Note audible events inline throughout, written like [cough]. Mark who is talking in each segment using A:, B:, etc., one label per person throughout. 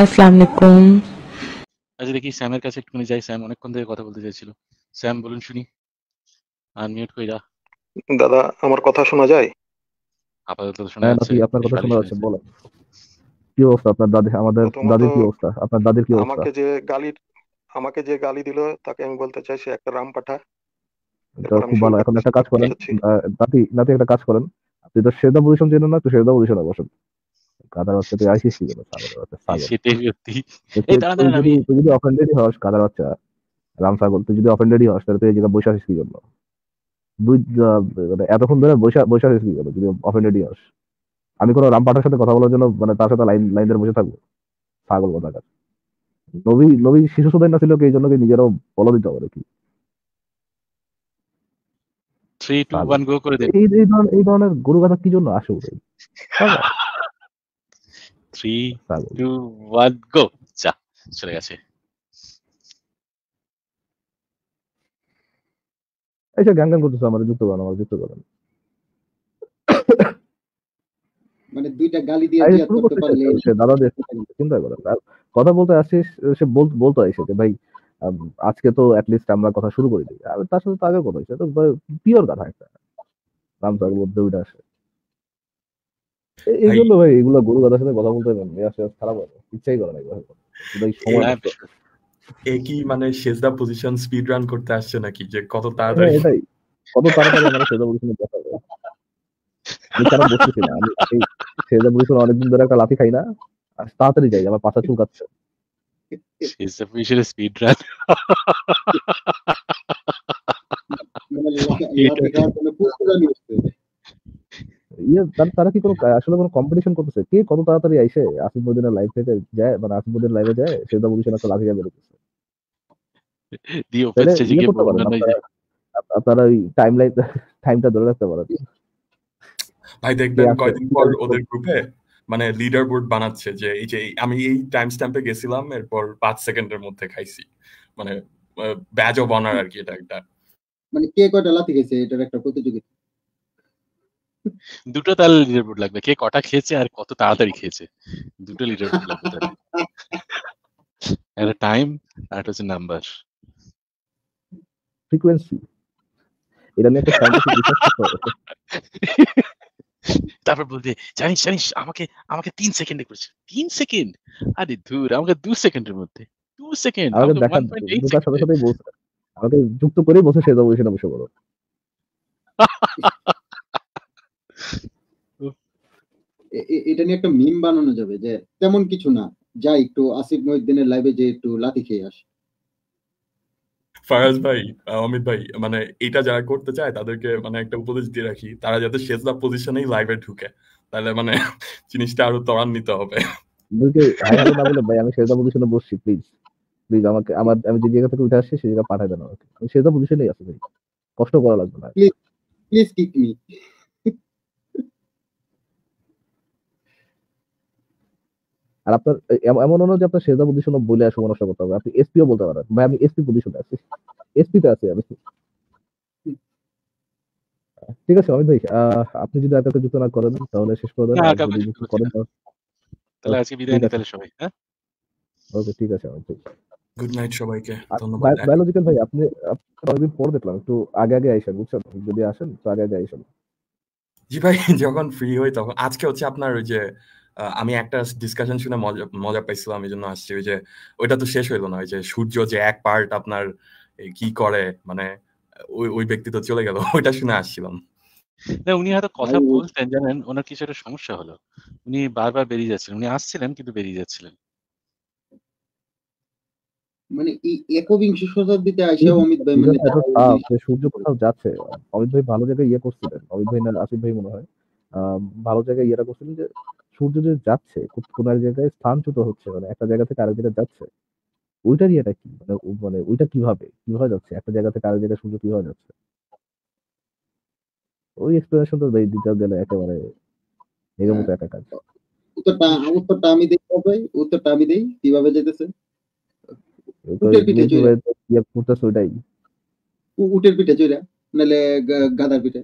A: আসসালামু আলাইকুম।
B: আচ্ছা দেখি স্যামের কাছে একটুখানি যাই। স্যাম অনেকক্ষণ থেকে কথা বলতে চাইছিল। স্যাম বলুন শুনি। আনমিউট কইরা।
C: দাদা আমার কথা শোনা যায়?
B: আপাতত তো শোনা
D: হ্যাঁ
B: যাচ্ছে।
D: আপনার কথা শোনা যাচ্ছে বলেন। কি অবস্থা আপনার দাদি আমাদের দাদির কি অবস্থা? আপনার দাদির কি অবস্থা?
C: আমাকে যে গালি আমাকে যে গালি দিল তাকে আমি বলতে চাই সে একটা রাম পাঠা
D: খুব ভালো। এখন একটা কাজ করেন। নাতি নাতি একটা কাজ করেন। আপনি তো সেদা পজিশন চেনেন না একটু সেদা পজিশনে বসেন বাচ্চা তুই আইসিস কি জন্য ছাগলের বাচ্চা
B: সেটাই সত্যি।
D: তুই- যদি অফেন্ডেডই হস কাদার বাচ্চা রাম ছাগল তুই যদি অফেন্ডেডই হস তাহলে তুই বসে কি জন্য। দুই মানে এতক্ষণ ধরে বসে বসে আছিস কি জন্য যদি অফেন্ডেডই হস। আমি কোনো রাম পাঠার সাথে কথা বলার জন্য মানে তার সাথে লাইন লাইন ধরে বসে থাকব। ছাগল কথাকার নবী নবী শিশু সুদাই না ছিল কি এই জন্য কি নিজেরাও বলা দিতে হবে কি
B: থ্রি টু ওয়ান গো করে দেন
D: এই ধরনের এই ধরনের গরু কথা কি জন্য আসে [laughs]
B: থ্রি টু ওয়ান গো যা চলে গেছে।
D: এইসব গ্যাং গ্যাং করতেছে আমার যুক্ত করেন আমার যুক্ত করেন
E: মানে দুইটা গালি দিয়ে
D: শুরু
E: করতে পারলে
D: সে দাদা চিন্তা কথা বলতে আসছিস সে বল- বলতো এসে যে ভাই আজকে তো অ্যাটলিস্ট আমরা কথা শুরু করে দিই। আর তার সাথে তো আগে কথা হয়েছে তো পিওর কথা একটা। রাম তার মধ্যে ওইটা আসে। এই
F: ভাই-
D: জন্য ভাই এগুলো গরু গাদার সাথে কথা বলতে আসে খারাপ হয় ইচ্ছাই করে না সময়
F: এ কি মানে শেষদা পজিশন স্পিড রান করতে আসছে নাকি? যে কত
D: হ্যাঁ,
F: তাড়াতাড়ি
D: এটাই। কত তাড়াতাড়ি সেটা পজিশনে দেখা যায় আমি কেন বসতেছি না? আমি পজিশনে অনেকদিন ধরে একটা লাথি খাই না আর তাড়াতাড়ি যাই আমার পাশা চুলকাচ্ছে।
B: the vision speed run?
E: মানে খাওয়ার হচ্ছে।
D: ইয়ে তারা কি কোনো আসলে কোনো কম্পিটিশন করতেছে? কে কত তাড়াতাড়ি আইসে আসিফ মদিনের লাইভ থেকে যায় মানে আসিফ মদিনের লাইভে যায় সেটা একটা লাথি খাই বেরোতেছে আপনারা ওই টাইম লাইন টাইমটা ধরে রাখতে পারেন
F: ভাই দেখবেন কয়দিন পর ওদের গ্রুপে মানে লিডার বোর্ড বানাচ্ছে যে এই যে আমি এই টাইম স্ট্যাম্পে গেছিলাম এরপর পাঁচ সেকেন্ডের মধ্যে খাইছি। মানে ব্যাজ অফ অনার আর কি এটা একটা।
E: মানে কে কয়টা লাথি খেয়েছে এটার একটা প্রতিযোগিতা?
B: দুটো তাহলে লিডার বোর্ড লাগবে কে কটা খেয়েছে আর কত তাড়াতাড়ি খেয়েছে। দুটো লিডার বোর্ড লাগবে একটা টাইম আর হচ্ছে নাম্বার
D: ফ্রিকোয়েন্সি এটা নিয়ে একটা সাইন্টিফিক রিসার্চ করতে
B: তারপর বলবে জানিস জানিস আমাকে আমাকে তিন সেকেন্ডে করেছে। তিন সেকেন্ড আরে দূর আমাকে দু সেকেন্ডের মধ্যে। দু সেকেন্ড
D: আমাকে দেখান ঢোকার সাথে সাথেই বলছে আমাকে যুক্ত করেই বলছে সেটা পজিশনে বসে পড়ো [laughs]
E: এ- এ- এটা নিয়ে একটা মিম বানানো যাবে যে তেমন কিছু না যাই একটু আসিফ মহিউদ্দিনের লাইভে যে একটু লাথি খেয়ে আসে।
F: ফারাজ ভাই অমিত ভাই মানে এটা যারা করতে চায় তাদেরকে মানে একটা উপদেশ দিয়ে রাখি তারা যাতে শেষদা পজিশনেই লাইভে ঢুকে। তাহলে মানে জিনিসটা আরও ত্বরান্বিত হবে।
D: ভাই আমি সেটা পজিশনে বসছি প্লিজ প্লিজ আমাকে আমার আমি যে জায়গা থেকে উঠে আসছি সেই জায়গা পাঠাই দেন আমাকে। আমি সেটা পজিশনেই আছি ভাই। কষ্ট করা লাগবে না।
E: প্লিজ কিক মি
D: আর আপনার এ- এমন নয় যে আপনার সেজা পজিশন বলে নষ্ট করতে হবে। আপনি এসপিও বলতে পারেন। ভাই আমি এসপি পজিশনে আছি। এসপি তে আছি আমি। ঠিক আছে অমিত ভাই আহ, আপনি যদি আর কাউকে যুক্ত না করেন তাহলে শেষ করে দেন।
B: তাহলে আজকে বিদায়
D: ঠিক আছে।
B: তাহলে সবাই হ্যাঁ?
D: ওকে ঠিক আছে অমিত ভাই।
F: গুড নাইট সবাইকে ধন্যবাদ।
D: বায়োলজিক্যাল ভাই আপনি আপনি অনেকদিন পর দেখলাম একটু আগে আগে আইসেন বুঝছেন? যদি আসেন তো আগে আগে আইসেন।
F: জি ভাই [laughs] যখন ফ্রি হই তখন। আজকে হচ্ছে আপনার ওই যে আমি একটা ডিসকাশন শুনে মজা মজা পাইছিলাম এই জন্য আসছি। ওই যে ওইটা তো শেষ হইল না ওই যে সূর্য যে এক পার্ট আপনার কি করে মানে ওই ওই ব্যক্তি তো চলে গেল [laughs] ওইটা শুনে আসছিলাম।
B: না উনি হয়তো কথা বলতেন জানেন ওনার কিছু একটা সমস্যা হলো। উনি বারবার বেরিয়ে যাচ্ছিলেন উনি আসছিলেন কিন্তু বেরিয়ে যাচ্ছিলেন।
E: মানে এই একবিংশ শতাব্দীতে আইসা অমিত ভাই মানে
D: সূর্য কোথাও যাচ্ছে অমিত ভাই ভালো জায়গায় ইয়ে করছিলেন অমিত ভাই না আসিফ ভাই মনে হয় আহ, ভালো জায়গায় ইয়েটা করছিলেন যে সূর্য যে যাচ্ছে কোন এক জায়গায় স্থানচ্যুত হচ্ছে মানে একটা জায়গা থেকে আরেক জায়গায় যাচ্ছে ওইটার ইয়েটা কি? মানে মানে ওইটা কীভাবে? কীভাবে যাচ্ছে? একটা জায়গা থেকে আরেক জায়গায় সূর্য কীভাবে যাচ্ছে? ওই এক্সপ্লেনেশন তো দিতে গেলে একেবারে এর মতো একটা কাজ।
E: উত্তরটা উত্তরটা আমি দেই ভাই উত্তরটা আমি দেই কীভাবে যেতেছে উটের পিঠে
D: করতেছে
E: উটের চইরা নাহলে গাধার পিঠে।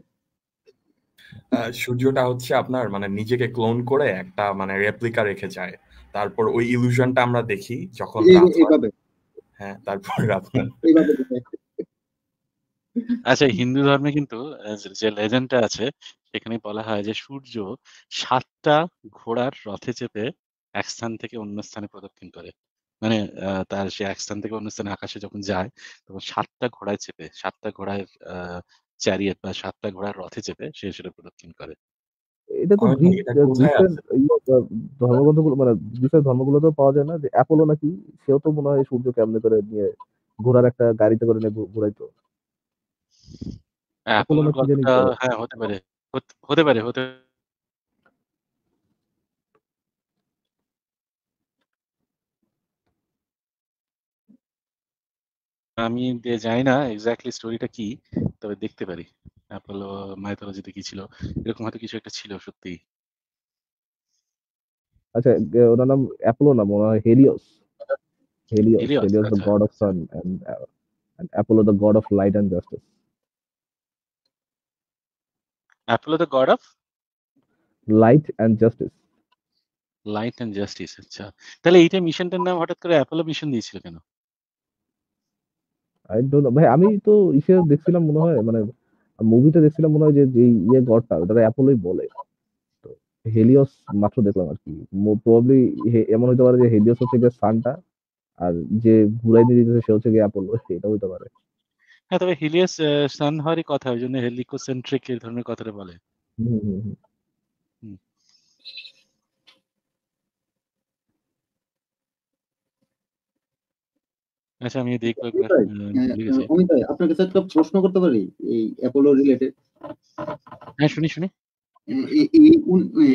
F: সূর্যটা হচ্ছে আপনার মানে নিজেকে ক্লোন করে একটা মানে রেপ্লিকা রেখে যায়। তারপর ওই ইলুশনটা আমরা দেখি যখন হয়। তারপর আপনার
B: আচ্ছা হিন্দু ধর্মে কিন্তু আহ, যে- লেজেন্ডটা আছে সেখানে বলা হয় যে সূর্য সাতটা ঘোড়ার রথে চেপে এক স্থান থেকে অন্য স্থানে প্রদক্ষিণ করে। মানে আহ, তার সে এক স্থান থেকে অন্য স্থানে আকাশে যখন যায় তখন সাতটা ঘোড়ায় চেপে সাতটা ঘোড়ার চ্যারিয়েট বা সাতটা ঘোড়ার রথে চেপে সে সেটা প্রদক্ষিণ করে
D: এটা তো? ইয়ে, ধর্মগ্রন্থগুলো মানে গ্রিসের ধর্মগুলোতেও পাওয়া যায় না যে অ্যাপোলো নাকি সেও তো মনে হয় সূর্য কেমনে করে নিয়ে ঘোড়ার একটা গাড়িতে করে নিয়ে ঘোরাইতো।
B: হ্যাঁ হতে পারে হতে পারে হতে আমি জানি না এক্স্যাক্টলি স্টোরিটা কি তবে দেখতে পারি অ্যাপোলো মাইথোলজিতে কি ছিল এরকম হয়তো কিছু একটা ছিল সত্যি
D: আচ্ছা ওনার নাম অ্যাপোলো না মনে হয় Helios Helios Helios the. God of sun and and Apollo the god of light and justice.
B: Apollo the god of
D: Light and justice.
B: Light and justice আচ্ছা তাহলে এইটা মিশনটার নাম হঠাৎ করে অ্যাপোলো মিশন দিয়েছিল কেন
D: Don't know. ভাই আমি তো ইসে দেখছিলাম মনে হয় মানে মুভিতে দেখছিলাম মনে হয় যে যে ইয়ে গডটা ওটা অ্যাপোলোই বলে। তো হেলিওস মাত্র দেখলাম আর কি। প্রবাবলি এমন হতে পারে যে হেলিওস হচ্ছে গিয়ে সানটা আর যে ঘুরাই দিয়ে দিতেছে সে হচ্ছে গিয়ে অ্যাপোলো এটা হতে পারে।
B: হ্যাঁ তবে হিলিয়াস সান হওয়ারই কথা ওই জন্য হেলিকোসেন্ট্রিক এই ধরনের কথাটা বলে।
D: হুম, হুম,
B: আচ্ছা আমি দেখব
E: অমিত ভাই আপনার কাছে একটা প্রশ্ন করতে পারি এই অ্যাপোলো রিলেটেড
B: হ্যাঁ শুনি শুনি।
E: এই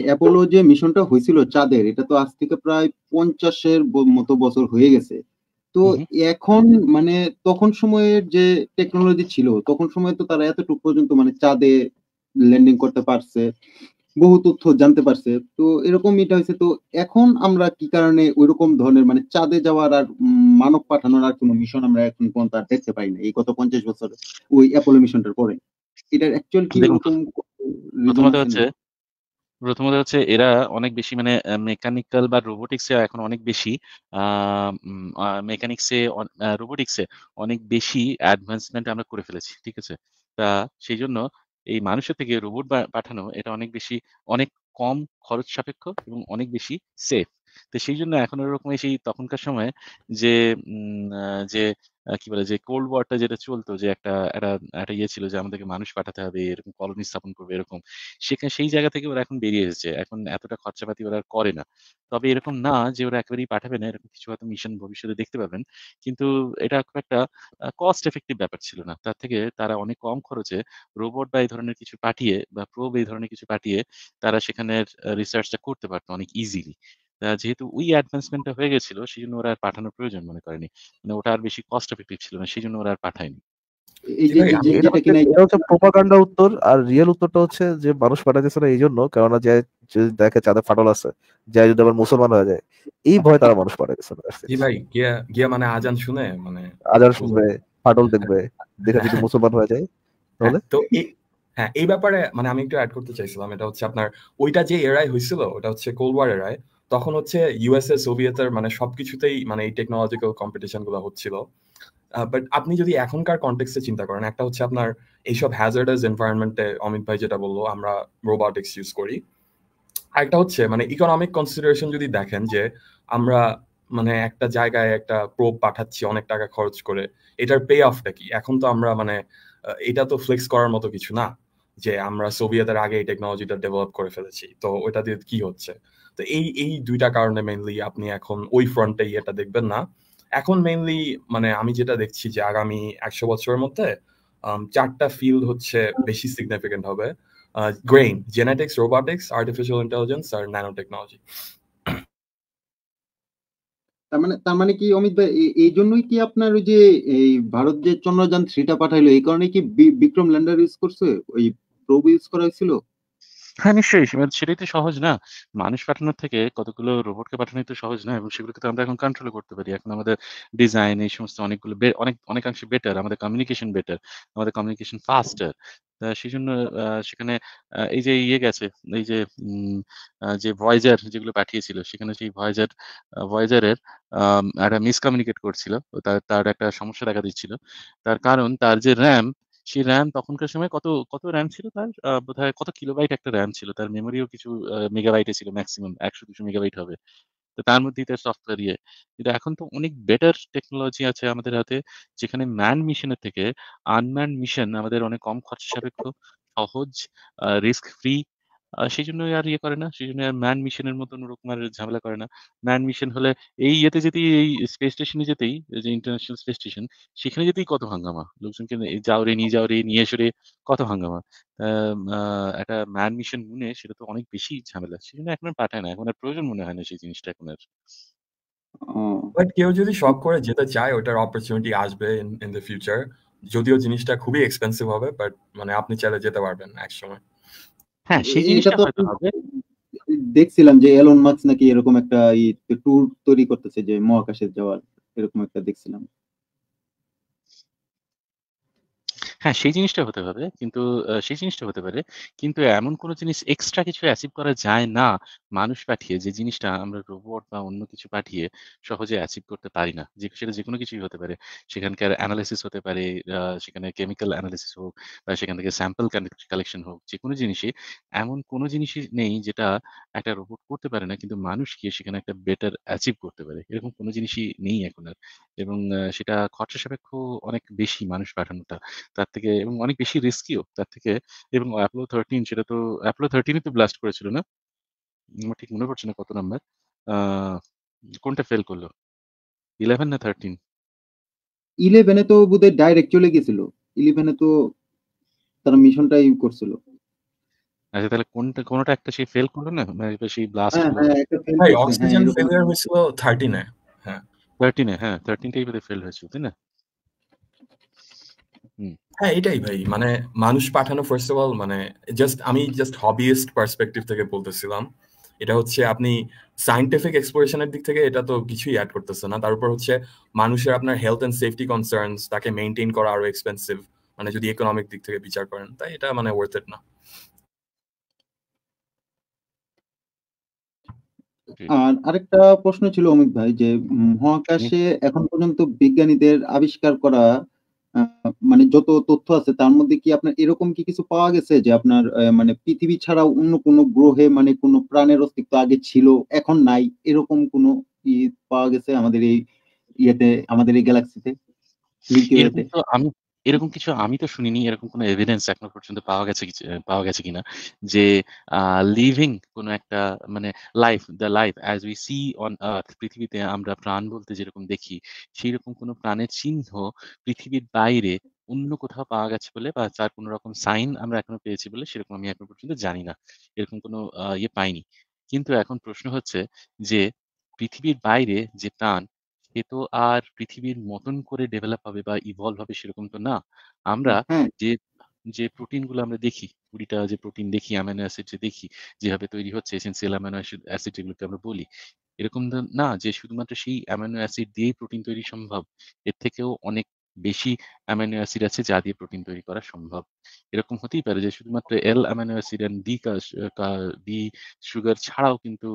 E: অ্যাপোলো যে মিশনটা হয়েছিল চাঁদের এটা তো আজ থেকে প্রায় পঞ্চাশের মতো বছর হয়ে গেছে। তো এখন মানে তখন সময়ের যে টেকনোলজি ছিল তখন সময় তো তারা এতটুকু পর্যন্ত মানে চাঁদে ল্যান্ডিং করতে পারছে। বহু তথ্য জানতে পারছে। তো এরকম এটা হয়েছে তো এখন আমরা কি কারণে ওইরকম ধরনের মানে চাঁদে যাওয়ার আর মানব পাঠানোর আর কোনো মিশন আমরা এখন পর্যন্ত আর দেখতে পাই না এই গত পঞ্চাশ বছর ওই অ্যাপোলো মিশনটার পরে। এটার অ্যাকচুয়াল কি রকম
B: প্রথমত হচ্ছে প্রথমত হচ্ছে এরা অনেক বেশি মানে মেকানিক্যাল বা রোবোটিক্সে এখন অনেক বেশি মেকানিক্সে রোবোটিক্সে অনেক বেশি অ্যাডভান্সমেন্ট আমরা করে ফেলেছি ঠিক আছে? তা সেই জন্য এই মানুষের থেকে রোবট পাঠানো এটা অনেক বেশি, অনেক কম খরচ সাপেক্ষ এবং অনেক বেশি সেফ তো সেই জন্য এখন ওরকম সেই তখনকার সময় যে যে কি বলে যে কোল্ড ওয়ারটা যেটা চলতো, যে একটা একটা একটা ইয়ে ছিল যে, আমাদেরকে মানুষ পাঠাতে হবে, এরকম কলোনি স্থাপন করবে, এরকম। সেখানে সেই জায়গা থেকে ওরা এখন বেরিয়ে এসেছে। এখন এতটা খরচাপাতি ওরা করে না। তবে এরকম না যে, ওরা একেবারেই পাঠাবে না, এরকম কিছু হয়তো মিশন ভবিষ্যতে দেখতে পাবেন। কিন্তু এটা খুব একটা কস্ট এফেক্টিভ ব্যাপার ছিল না। তার থেকে তারা অনেক কম খরচে রোবট বা এই ধরনের কিছু পাঠিয়ে বা প্রোব এই ধরনের কিছু পাঠিয়ে তারা সেখানের রিসার্চটা করতে পারতো অনেক ইজিলি যেহেতু ওই অ্যাডভান্সমেন্টটা হয়ে গেছিল সেই জন্য ওরা আর পাঠানোর প্রয়োজন মনে করেনি। মানে ওটা আর বেশি কস্ট এফেক্টিভ ছিল না সেই জন্য ওরা আর পাঠায়নি।
D: প্রোপাগান্ডা উত্তর আর রিয়েল উত্তরটা হচ্ছে যে মানুষ পাঠাতেছে না এই জন্য কেননা যে দেখে চাঁদে ফাটল আছে যে যদি আবার মুসলমান হয়ে যায় এই ভয় তারা মানুষ পাঠাতেছে না।
F: জি ভাই গিয়া গিয়া মানে আজান শুনে মানে
D: আজার শুনবে ফাটল দেখবে দেখে যদি মুসলমান হয়ে যায় তাহলে?
F: হ্যাঁ, তো হ্যাঁ এই ব্যাপারে মানে আমি একটু অ্যাড করতে চাইছিলাম এটা হচ্ছে আপনার ওইটা যে এরাই হয়েছিল ওটা হচ্ছে কোল্ড ওয়ার এরায় তখন হচ্ছে ইউএসএ সোভিয়েতের মানে সবকিছুতেই মানে এই টেকনোলজিক্যাল কম্পিটিশনগুলো হচ্ছিল। বাট আপনি যদি এখনকার কন্টেক্সে চিন্তা করেন, একটা হচ্ছে আপনার এইসব হ্যাজার্ডাস এনভায়রনমেন্টে অমিত ভাই যেটা বলল, আমরা রোবটিক্স ইউজ করি। আরেকটা হচ্ছে মানে ইকোনমিক কনসিডারেশন যদি দেখেন যে আমরা মানে একটা জায়গায় একটা প্রোব পাঠাচ্ছি অনেক টাকা খরচ করে, এটার পে অফটা কি? এখন তো আমরা মানে এটা তো ফ্লেক্স করার মতো কিছু না, যে আমরা সোভিয়েতের আগে এই টেকনোলজিটা ডেভেলপ করে ফেলেছি। তো ওটা দিয়ে কি হচ্ছে? তো এই এই দুইটা কারণে মেইনলি আপনি এখন ওই ফ্রন্টে এটা দেখবেন না। এখন মেইনলি মানে আমি যেটা দেখছি যে আগামী একশো বছরের মধ্যে চারটা ফিল্ড হচ্ছে বেশি সিগনিফিকেন্ট হবে। Grain genetics robotics artificial intelligence আর ন্যানো টেকনোলজি
E: তার মানে তার মানে কি অমিত ভাই এই- জন্যই কি আপনার ওই যে, এই ভারত যে চন্দ্রযান থ্রিটা পাঠাইলো, এই কারণে কি বিক্রম ল্যান্ডার ইউজ করছে? ওই প্রোব ইউজ করা হয়েছিল?
B: হ্যাঁ নিশ্চয়ই সেটাই তো সহজ না মানুষ পাঠানোর থেকে কতগুলো রোবটকে পাঠানোই তো সহজ না এবং সেগুলোকে তো আমরা এখন কন্ট্রোল করতে পারি এখন আমাদের ডিজাইন এই সমস্ত অনেকগুলো অনেক অনেকাংশে বেটার আমাদের কমিউনিকেশন বেটার আমাদের কমিউনিকেশন ফাস্টার তা সেজন্য আ সেখানে এই যে ইয়ে গেছে, এই যে উম আ যে ভয়েজার যেগুলো পাঠিয়েছিল সেখানে সেই ভয়েজার ভয়েজারের একটা মিসকমিউনিকেট করছিল। তার তার একটা সমস্যা দেখা দিচ্ছিল। তার কারণ তার যে RAM সেই র্যাম তখনকার সময় কত, কত র্যাম ছিল তার? বোধহয় কত কিলোবাইট একটা র্যাম ছিল। তার মেমোরিও কিছু মেগাবাইটে ছিল ম্যাক্সিমাম একশো দুশো মেগাবাইট হবে। তো তার মধ্যেই তার সফটওয়্যার ইয়ে। কিন্তু এখন তো অনেক বেটার টেকনোলজি আছে আমাদের হাতে যেখানে ম্যান মিশনের থেকে আনম্যান মিশন আমাদের অনেক কম খরচ সাপেক্ষ, সহজ, রিস্ক ফ্রি। আ সেজন্যই আর ইয়ে করে না। সেজন্য আর ম্যান মিশনের মতন ওরকম আর ঝামেলা করে না। ম্যান মিশন হলে এই ইয়েতে যেতেই এই স্পেস স্টেশনে যেতেই এই যে ইন্টারন্যাশনাল স্পেস স্টেশন সেখানে যেতেই কত হাঙ্গামা। লোকজনকে এই যাও রে, নিয়ে যাও রে, নিয়ে এসো রে কত হাঙ্গামা। আ একটা ম্যান মিশন মুনে সেটা তো অনেক বেশি ঝামেলা। সেজন্য এখন আর পাঠায় না। এখন আর প্রয়োজন মনে হয় না সেই জিনিসটা এখন আর।
E: ও।
F: বাট কেউ যদি শখ করে যেতে চায় ওটার অপরচুনিটি আসবে ইন ইন দ্য ফিউচার। যদিও জিনিসটা খুবই এক্সপেনসিভ হবে বাট মানে আপনি চাইলে যেতে পারবেন একসময়।
B: হ্যাঁ, সেই জিনিসটা
E: তো
B: হয়তো হবে।
E: দেখছিলাম যে এলন মাস্ক নাকি এরকম একটা ট্যুর তৈরি করতেছে যে মহাকাশে যাওয়ার এরকম একটা দেখছিলাম।
B: হ্যাঁ, সেই জিনিসটা হতে হবে। কিন্তু আ সেই জিনিসটা হতে পারে। কিন্তু এমন কোন জিনিস এক্সট্রা কিছু অ্যাচিভ করা যায় না মানুষ পাঠিয়ে যে জিনিসটা আমরা রোবট বা অন্য কিছু পাঠিয়ে সহজে অ্যাচিভ করতে পারি না। যে সেটা যেকোনো কিছুই হতে পারে। সেখানকার এনালাইসিস হতে পারে, আ সেখানে কেমিক্যাল এনালাইসিস হোক বা সেখান থেকে স্যাম্পল কালেকশন হোক, যেকোনো জিনিসই এমন কোনো জিনিসই নেই যেটা একটা রোবট করতে পারে না কিন্তু মানুষ গিয়ে সেখানে একটা বেটার অ্যাচিভ করতে পারে। এরকম কোনো জিনিসই নেই এখন আর। এবং সেটা খরচা সাপেক্ষ অনেক বেশি মানুষ পাঠানোটা। তার থেকে এবং অনেক বেশি রিস্কিও তার থেকে এবং Apollo 13 সেটা তো Apollo 13 ই তো ব্লাস্ট করেছিল না? আমার ঠিক মনে পড়ছে না কত নাম্বার। আ কোনটা ফেল করল? 11 না 13?
E: 11 এ তো বোধহয় ডাইরেক্ট চলে গেছিল। 11 এ তো তারা মিশনটাই করছিল।
B: আচ্ছা তাহলে কোনটা কোনটা একটা সে ফেল করল না? মানে সেই ব্লাস্ট
E: হ্যাঁ,
B: হলো।
E: হ্যাঁ, একটা ফেল
F: ভাই
E: করছে। হ্যাঁ,
F: অক্সিজেন
E: এরকম
F: ফেলিয়ার হয়েছিল 13 এ। হ্যাঁ।
B: 13 এ হ্যাঁ, 13 টাই বোধহয় ফেল হয়েছিল, তাই না?
F: হ্যাঁ, এটাই ভাই। মানে মানুষ পাঠানো ফার্স্ট অফ অল মানে জাস্ট আমি জাস্ট হবিইস্ট পার্সপেক্টিভ থেকে বলতেছিলাম। এটা হচ্ছে আপনি সায়েন্টিফিক এক্সপ্লোরেশন এর দিক থেকে এটা তো কিছুই অ্যাড করতেছে না। তার উপর হচ্ছে মানুষের আপনার হেলথ অ্যান্ড সেফটি কনসার্নস তাকে মেইনটেইন করা আরও এক্সপেন্সিভ মানে যদি ইকোনমিক দিক থেকে বিচার করেন। তাই এটা মানে ওর্থ ইট না।
E: আর আরেকটা প্রশ্ন ছিল অমিত ভাই যে মহাকাশে এখন পর্যন্ত বিজ্ঞানীদের আবিষ্কার করা মানে যত তথ্য আছে তার মধ্যে কি আপনার এরকম কি কিছু পাওয়া গেছে যে আপনার মানে পৃথিবী ছাড়াও অন্য কোনো গ্রহে মানে কোনো প্রাণের অস্তিত্ব আগে ছিল, এখন নাই এরকম কোনো পাওয়া গেছে আমাদের এই ইয়েতে আমাদের এই গ্যালাক্সিতে?
B: আমি এরকম কিছু আমি তো শুনিনি। এরকম কোনো এভিডেন্স এখনও পর্যন্ত পাওয়া গেছে পাওয়া গেছে কিনা। যে আ লিভিং কোন একটা মানে life, the life as we see on earth পৃথিবীতে আমরা প্রাণ বলতে যেরকম দেখি, সেইরকম কোনো প্রাণের চিহ্ন পৃথিবীর বাইরে অন্য কোথাও পাওয়া গেছে বলে বা তার কোনো রকম সাইন আমরা এখনও পেয়েছি বলে সেরকম আমি এখনও পর্যন্ত জানি না। এরকম কোনো ইয়ে পাইনি। কিন্তু এখন প্রশ্ন হচ্ছে যে পৃথিবীর বাইরে যে প্রাণ সে তো আর পৃথিবীর মতন করে ডেভেলপ হবে বা ইভলভ হবে সেরকম তো না। আমরা। যে, যে প্রোটিনগুলো আমরা দেখি, কুড়িটা যে প্রোটিন দেখি, অ্যামাইনো অ্যাসিড যে দেখি, যেভাবে তৈরি হচ্ছে এসেন্সিয়াল অ্যামাইনো অ্যাসিড যেগুলোকে আমরা বলি। এরকম না যে শুধুমাত্র সেই অ্যামাইনো অ্যাসিড দিয়েই প্রোটিন তৈরি সম্ভব। এর থেকেও অনেক বেশি অ্যামাইনো অ্যাসিড আছে যা দিয়ে প্রোটিন তৈরি করা সম্ভব। এরকম হতেই পারে যে শুধুমাত্র L amino acid and D D sugar ছাড়াও কিন্তু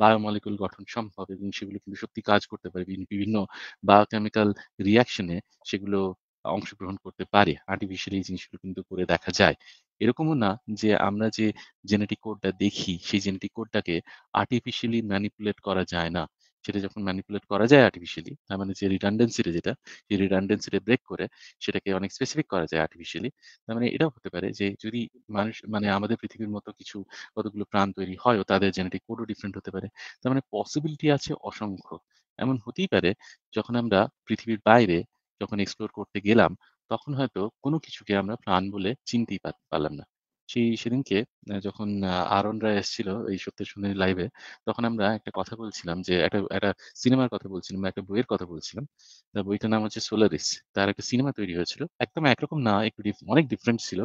B: বায়োমলিকুল গঠন সম্ভব এবং সেগুলো কিন্তু সত্যি কাজ করতে পারে। বিভিন্ন বায়োকেমিক্যাল রিঅ্যাকশন এ সেগুলো অংশগ্রহণ করতে পারে। আর্টিফিশিয়ালি এই জিনিসগুলো কিন্তু করে দেখা যায়। এরকমও না যে আমরা যে জেনেটিক কোডটা দেখি, সেই জেনেটিক কোডটাকে আর্টিফিশিয়ালি ম্যানিপুলেট করা যায় না। সেটা যখন ম্যানিপুলেট করা যায় আর্টিফিশিয়ালি, তার মানে যে রিডান্ডেন্সি টা যেটা, সেই রিডান্ডেন্সি টা ব্রেক করে সেটাকে অনেক স্পেসিফিক করা যায় আর্টিফিশিয়ালি। তার মানে এটাও হতে পারে যে যদি মানুষ মানে আমাদের পৃথিবীর মতো কিছু কতগুলো প্রাণ তৈরি হয় ও তাদের জেনেটিক কোডও ডিফারেন্ট হতে পারে। তার মানে পসিবিলিটি আছে অসংখ্য। এমন হতেই পারে যখন আমরা পৃথিবীর বাইরে যখন এক্সপ্লোর করতে গেলাম, তখন হয়তো কোনো কিছুকে আমরা প্রাণ বলে চিনতেই পারলাম না। সেই সেদিনকে যখন আ আরন রায় এসেছিল এই সত্যের সন্ধানী লাইভে, তখন আমরা একটা কথা বলছিলাম যে একটা একটা সিনেমার কথা বলছিলাম একটা বইয়ের কথা বলছিলাম। বইটার নাম হচ্ছে 'সোলারিস'। তার একটা সিনেমা তৈরি হয়েছিল। একদম একরকম না, একটু অনেক ডিফারেন্ট ছিল।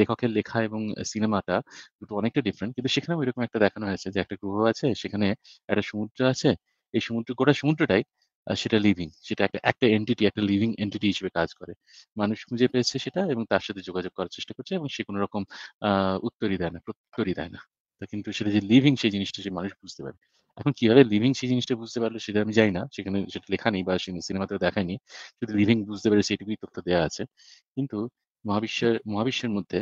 B: লেখকের লেখা এবং সিনেমাটা দুটো অনেকটা ডিফারেন্ট। কিন্তু সেখানেও ঐরকম একটা দেখানো হয়েছে যে একটা গ্রহ আছে, সেখানে একটা সমুদ্র আছে। এই সমুদ্র গোটা সমুদ্রটাই সেটা লিভিং। সেটা একটা একটা এন্টিটি, একটা লিভিং এন্টিটি হিসেবে কাজ করে। মানুষ খুঁজে পেয়েছে সেটা এবং তার সাথে যোগাযোগ করার চেষ্টা করছে এবং সে কোন রকম উত্তরই দেয় না, প্রত্যুত্তরই দেয় না। তো কিন্তু সেটা যে লিভিং সেই জিনিসটা সে মানুষ বুঝতে পারে। এখন কীভাবে লিভিং সেই জিনিসটা বুঝতে পারল সেটা আমি জানি না। সেখানে সেটা লেখা নেই বা সিনে সিনেমাতেও দেখায়নি। শুধু লিভিং বুঝতে পারে এটুকুই তথ্য দেওয়া আছে। কিন্তু মহাবিশ্বের মহাবিশ্বের মধ্যে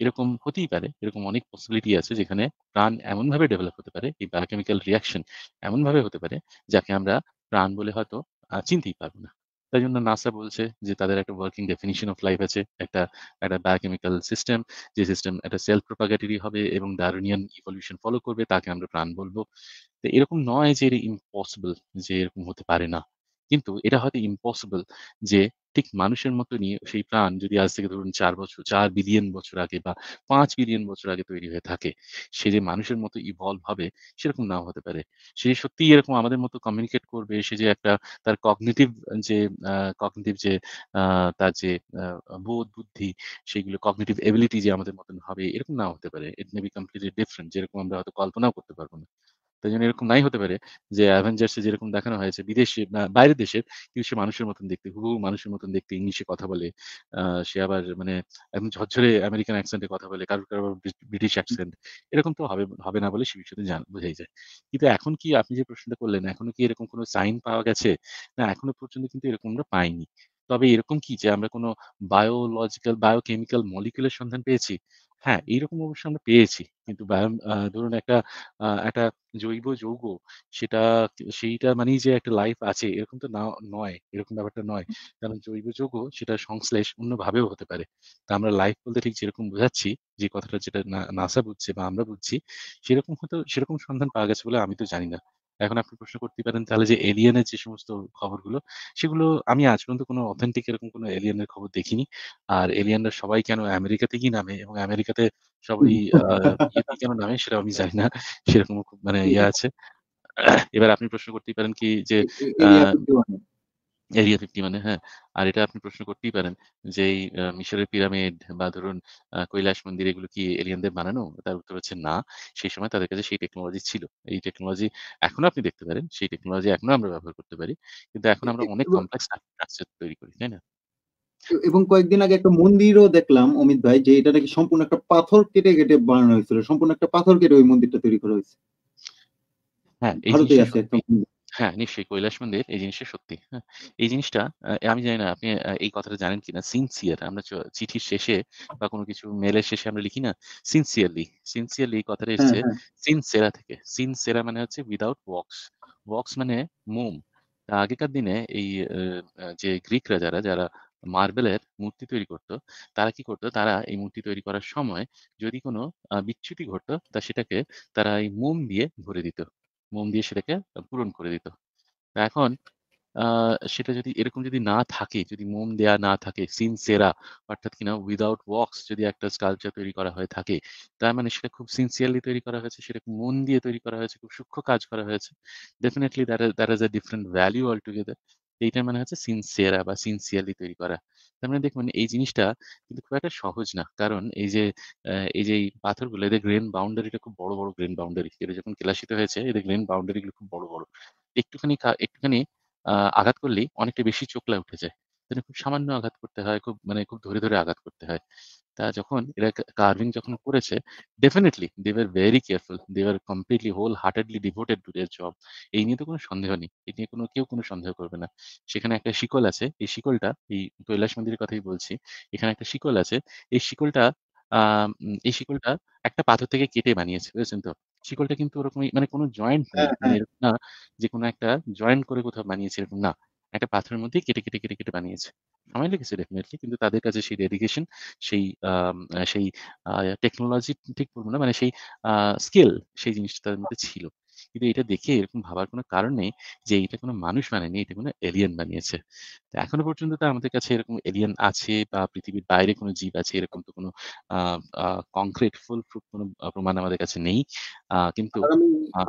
B: এরকম হতেই পারে। এরকম অনেক পসিবিলিটি আছে যেখানে প্রাণ এমনভাবে ডেভেলপ হতে পারে, এই বায়োকেমিক্যাল রিঅ্যাকশন এমনভাবে হতে পারে যাকে আমরা প্রাণ বলে হয়তো চিনতেই পারব না। তাই জন্য নাসা বলছে যে, তাদের একটা ওয়ার্কিং ডেফিনিশন অফ লাইফ আছে। একটা একটা বায়োকেমিক্যাল সিস্টেম যে সিস্টেম একটা সেলফ প্রপাগেটরি হবে এবং ডারুনিয়ান ইভলিউশন ফলো করবে, তাকে আমরা প্রাণ বলব তো এরকম নয় যে, এটা ইম্পসিবল যে, এরকম হতে পারে না। কিন্তু এটা হয়তো ইম্পসিবল যে ঠিক মানুষের মতনই সেই প্রাণ যদি আজ থেকে ধরুন চার বছর চার বিলিয়ন বছর আগে বা পাঁচ বিলিয়ন বছর আগে তৈরি হয়ে থাকে, সে যে মানুষের মতো ইভলভ হবে সেরকম নাও হতে পারে। সে সত্যি এরকম আমাদের মতো কমিউনিকেট করবে, সে যে একটা তার কগনিটিভ যে কগনিটিভ যে তার যে বোধ, বুদ্ধি সেগুলো কগনিটিভ এবিলিটি যে আমাদের মতন হবে এরকম নাও হতে পারে। It may be completely different যেরকম আমরা হয়তো কল্পনাও করতে পারব না। তাই জন্য এরকম নাই হতে পারে যে অ্যাভেঞ্জার্স এ যেরকম দেখানো হয়েছে বিদেশে বাইরের দেশের কিন্তু সে মানুষের মতন দেখতে, হুবহু মানুষের মতন দেখতে ইংলিশে কথা বলে। সে আবার মানে একদম ঝরঝরে আমেরিকান অ্যাকসেন্ট কথা বলে। কারও, কারও ব্রিটিশ অ্যাকসেন্ট। এরকম তো হবে হবে না বলে সে বিষয়টা জান বোঝাই যায়। কিন্তু এখন কি আপনি যে প্রশ্নটা করলেন, এখনও কি এরকম কোন সাইন পাওয়া গেছে? না এখনও পর্যন্ত কিন্তু এরকম আমরা পাইনি। তবে এরকম কি যে আমরা কোনো বায়োলজিক্যাল, বায়োকেমিক্যাল মলিকিউল এর সন্ধান পেয়েছি? হ্যাঁ, এইরকম অবশ্য আমরা পেয়েছি। কিন্তু ধরুন একটা একটা জৈব যৌগ সেটা সেইটা মানেই যে একটা লাইফ আছে এরকম তো না নয়। এরকম ব্যাপারটা নয়। কারণ জৈব যৌগ সেটা সংশ্লেষ অন্যভাবেও হতে পারে। তা আমরা লাইফ বলতে ঠিক যেরকম বোঝাচ্ছি, যে কথাটা যেটা না নাসা বুঝছে বা আমরা বুঝছি, সেরকম হয়তো সেরকম সন্ধান পাওয়া গেছে বলে আমি তো জানি না। এখন আপনি প্রশ্ন করতে পারেন তাহলে যে এলিয়েনের যে সমস্ত খবরগুলো, সেগুলো আমি আজ পর্যন্ত কোনো অথেন্টিক এরকম কোনো এলিয়েনের খবর দেখিনি। আর এলিয়েনরা সবাই কেন আমেরিকাতে কি নামে এবং আমেরিকাতে সবাই [laughs] কেন নামে সেটা আমি জানি না। সেরকম খুব মানে ইয়ে [laughs] আছে। এবার আপনি প্রশ্ন করতেই পারেন কি যে
E: এরিয়া 51 এ।
B: এরিয়া 50 মানে হ্যাঁ। আর এটা আপনি প্রশ্ন করতেই পারেন যে এই মিশরের পিরামিড বা ধরুন কৈলাস মন্দির এগুলো কি এলিয়েনদের বানানো? তার উত্তর হচ্ছে না। সেই সময় তাদের কাছে সেই টেকনোলজি ছিল। এই টেকনোলজি এখনও আপনি দেখতে পারেন। সেই টেকনোলজি এখনও আমরা ব্যবহার করতে পারি। কিন্তু এখন আমরা অনেক কমপ্লেক্স আর্কিটেকচার তৈরি করি, তাই না?
E: এবং কয়েকদিন আগে একটা মন্দিরও দেখলাম অমিত ভাই যে এটা নাকি সম্পূর্ণ একটা পাথর কেটে, কেটে বানানো হয়েছিল। সম্পূর্ণ একটা পাথর কেটে ওই মন্দিরটা তৈরি করা হয়েছে।
B: হ্যাঁ, এই
E: ভারতেই আছে একটা মন্দির।
B: হ্যাঁ, নিশ্চয়ই কৈলাস মন্দির এই জিনিসটা সত্যি। হ্যাঁ? এই জিনিসটা আমি জানি না আপনি এই কথাটা জানেন কিনা সিনসিয়ার আমরা চ চিঠির শেষে বা কোনো কিছু মেলের শেষে আমরা লিখি না? সিনসিয়ারলি, সিনসিয়ারলি এই কথাটা
E: হ্যাঁ,
B: এসছে
E: হ্যাঁ।
B: সিনসেরা থেকে। সিনসেরা মানে হচ্ছে উইদাউট ওয়াক্স। ওয়াক্স মানে মোম। তা আগেকার দিনে এই আ আ যে গ্রিকরা যারা, যারা মার্বেলের মূর্তি তৈরি করত, তারা কি করত? তারা এই মূর্তি তৈরি করার সময় যদি কোনো আ বিচ্যুতি ঘটতো তা সেটাকে তারা এই মোম দিয়ে ভরে দিত। মোম দিয়ে সেটাকে পূরণ করে দিত। এখন সেটা যদি এরকম যদি না থাকে, যদি মোম দেয়া না থাকে, সিনসেরা অর্থাৎ কিনা উইদাউট ওয়াক্স যদি একটা স্কালচার তৈরি করা হয়ে থাকে, তার মানে সেটা খুব সিনসিয়ারলি তৈরি করা হয়েছে, সেটা মন দিয়ে তৈরি করা হয়েছে, খুব সূক্ষ্ম কাজ করা হয়েছে। Definitely that that is a different value altogether. এইটার মানে হচ্ছে সিনসিয়ারা বা সিনসিয়ারলি তৈরি করা। তার মানে দেখুন এই জিনিসটা কিন্তু খুব একটা সহজ না। কারণ এই যে এই যে পাথরগুলো এদের গ্রেন বাউন্ডারিটা খুব বড়, বড় গ্রেন বাউন্ডারি। এটা যখন কেলাসিত হয়েছে এদের গ্রেন বাউন্ডারি গুলো খুব বড়, বড়। একটুখানি একটুখানি আঘাত করলেই অনেকটা বেশি চোখলা উঠে যায়। খুব সামান্য আঘাত করতে হয়, খুব মানে খুব ধরে, ধরে আঘাত করতে হয়। তা যখন এরা কার্ভিং যখন করেছে, definitely they were very careful. They were completely whole heartedly devoted to their job. এই নিয়ে তো কোন সন্দেহ নেই। এই নিয়ে কোনো কেউ কোনো সন্দেহ করবে না। সেখানে একটা শিকল আছে। এই শিকলটা এই কৈলাস মন্দিরের কথাই বলছি। এখানে একটা শিকল আছে। এই শিকলটা এই শিকলটা একটা পাথর থেকে কেটে বানিয়েছে। বুঝেছেন তো? শিকলটা কিন্তু ওরকমই মানে কোনো জয়েন্ট।
E: হ্যাঁ,
B: মানে
E: হ্যাঁ।
B: না যে কোন একটা জয়েন্ট করে কোথাও বানিয়েছে এরকম না। একটা পাথরের মধ্যে কেটে, কেটে, কেটে, কেটে বানিয়েছে। সময় লেগেছে ডেফিনেটলি কিন্তু তাদের কাছে সেই ডেডিকেশন, সেই সেই টেকনোলজি ঠিক বলব না মানে সেই স্কিল সেই জিনিসটা তাদের মধ্যে ছিল। কিন্তু এটা দেখে এরকম ভাবার কোনো কারণ নেই যে এটা কোনো মানুষ বানায়নি, এটা কোনো এলিয়েন বানিয়েছে। তো এখনও পর্যন্ত তো আমাদের কাছে এরকম এলিয়েন আছে বা পৃথিবীর বাইরে কোন জীব আছে এরকম তো কোনো কংক্রিট ফুল প্রুফ কোনো প্রমাণ আমাদের কাছে নেই। কিন্তু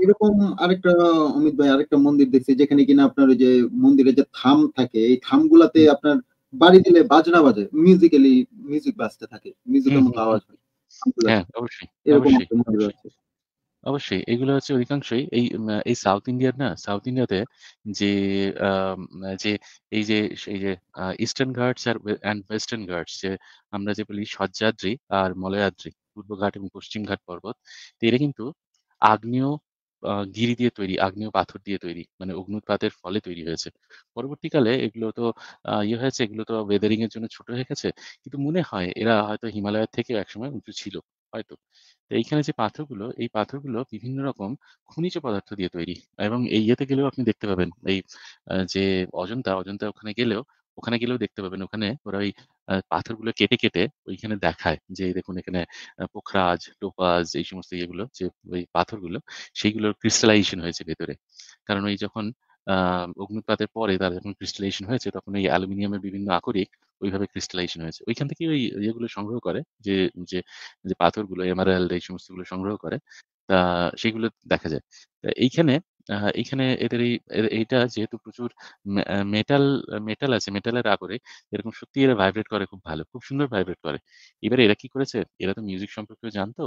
E: এরকম আরেকটা অমিত ভাই আরেকটা মন্দির দেখছি যেখানে কিনা আপনার ওই যে মন্দিরে যে থাম থাকে, এই থামগুলাতে
B: হুম।
E: আপনার বাড়ি দিলে বাজনা বাজে। মিউজিক্যালি মিউজিক বাজতে থাকে। মিউজিকের মতো আওয়াজ হয়
B: হ্যাঁ, অবশ্যই,
E: এরকম মন্দির আছে।
B: অবশ্যই এগুলো হচ্ছে অধিকাংশই এই এই সাউথ ইন্ডিয়ার না সাউথ ইন্ডিয়াতে যে যে এই যে এই যে ইস্টার্ন ঘাটস আর অ্যান্ড ওয়েস্টার্ন ঘাটস যে আমরা যে বলি সহ্যাদ্রি আর মলয়াদ্রি, পূর্বঘাট এবং পশ্চিমঘাট পর্বত। তো এরা কিন্তু আগ্নেয় আ গিরি দিয়ে তৈরি, আগ্নেয় পাথর দিয়ে তৈরি। মানে অগ্ন্যুৎপাতের ফলে তৈরি হয়েছে। পরবর্তীকালে এগুলো তো ইয়ে হয়েছে, এগুলো তো ওয়েদারিং এর জন্য ছোট হয়ে গেছে। কিন্তু মনে হয় এরা হয়তো হিমালয়ের থেকেও একসময় উঁচু ছিল। হয়তো। তো এইখানে যে পাথরগুলো, এই পাথরগুলো বিভিন্ন রকম খনিজ পদার্থ দিয়ে তৈরি এবং এই ইয়েতে গেলেও আপনি দেখতে পাবেন এই যে অজন্তা, অজন্তা ওখানে গেলেও ওখানে গেলেও দেখতে পাবেন ওখানে ওরা ওই পাথরগুলো কেটে, কেটে ওইখানে দেখায় যে দেখুন এখানে পোখরাজ, টোপাজ এই সমস্ত ইয়েগুলো যে ওই পাথরগুলো সেইগুলোর ক্রিস্টালাইজেশন হয়েছে ভেতরে। কারণ ওই যখন আহ অগ্ন্যুৎপাতের পরে তারা যখন ক্রিস্টালাইজেশন হয়েছে তখন ওই অ্যালুমিনিয়ামের বিভিন্ন আকরিক ওইভাবে ক্রিস্টালাইজেশন হয়েছে। ওইখান থেকে ওই ইয়েগুলো সংগ্রহ করে যে, যে, যে, পাথরগুলো এমারাল্ড এই সমস্তগুলো সংগ্রহ করে। তা সেগুলো দেখা যায়। এইখানে এইখানে এদের এই এইটা যেহেতু প্রচুর মেটাল মেটাল আছে, মেটালের আকরিক এরকম সত্যি এরা ভাইব্রেট করে খুব ভালো। খুব সুন্দর ভাইব্রেট করে। এবারে এরা কি করেছে? এরা তো মিউজিক সম্পর্কে জানতো।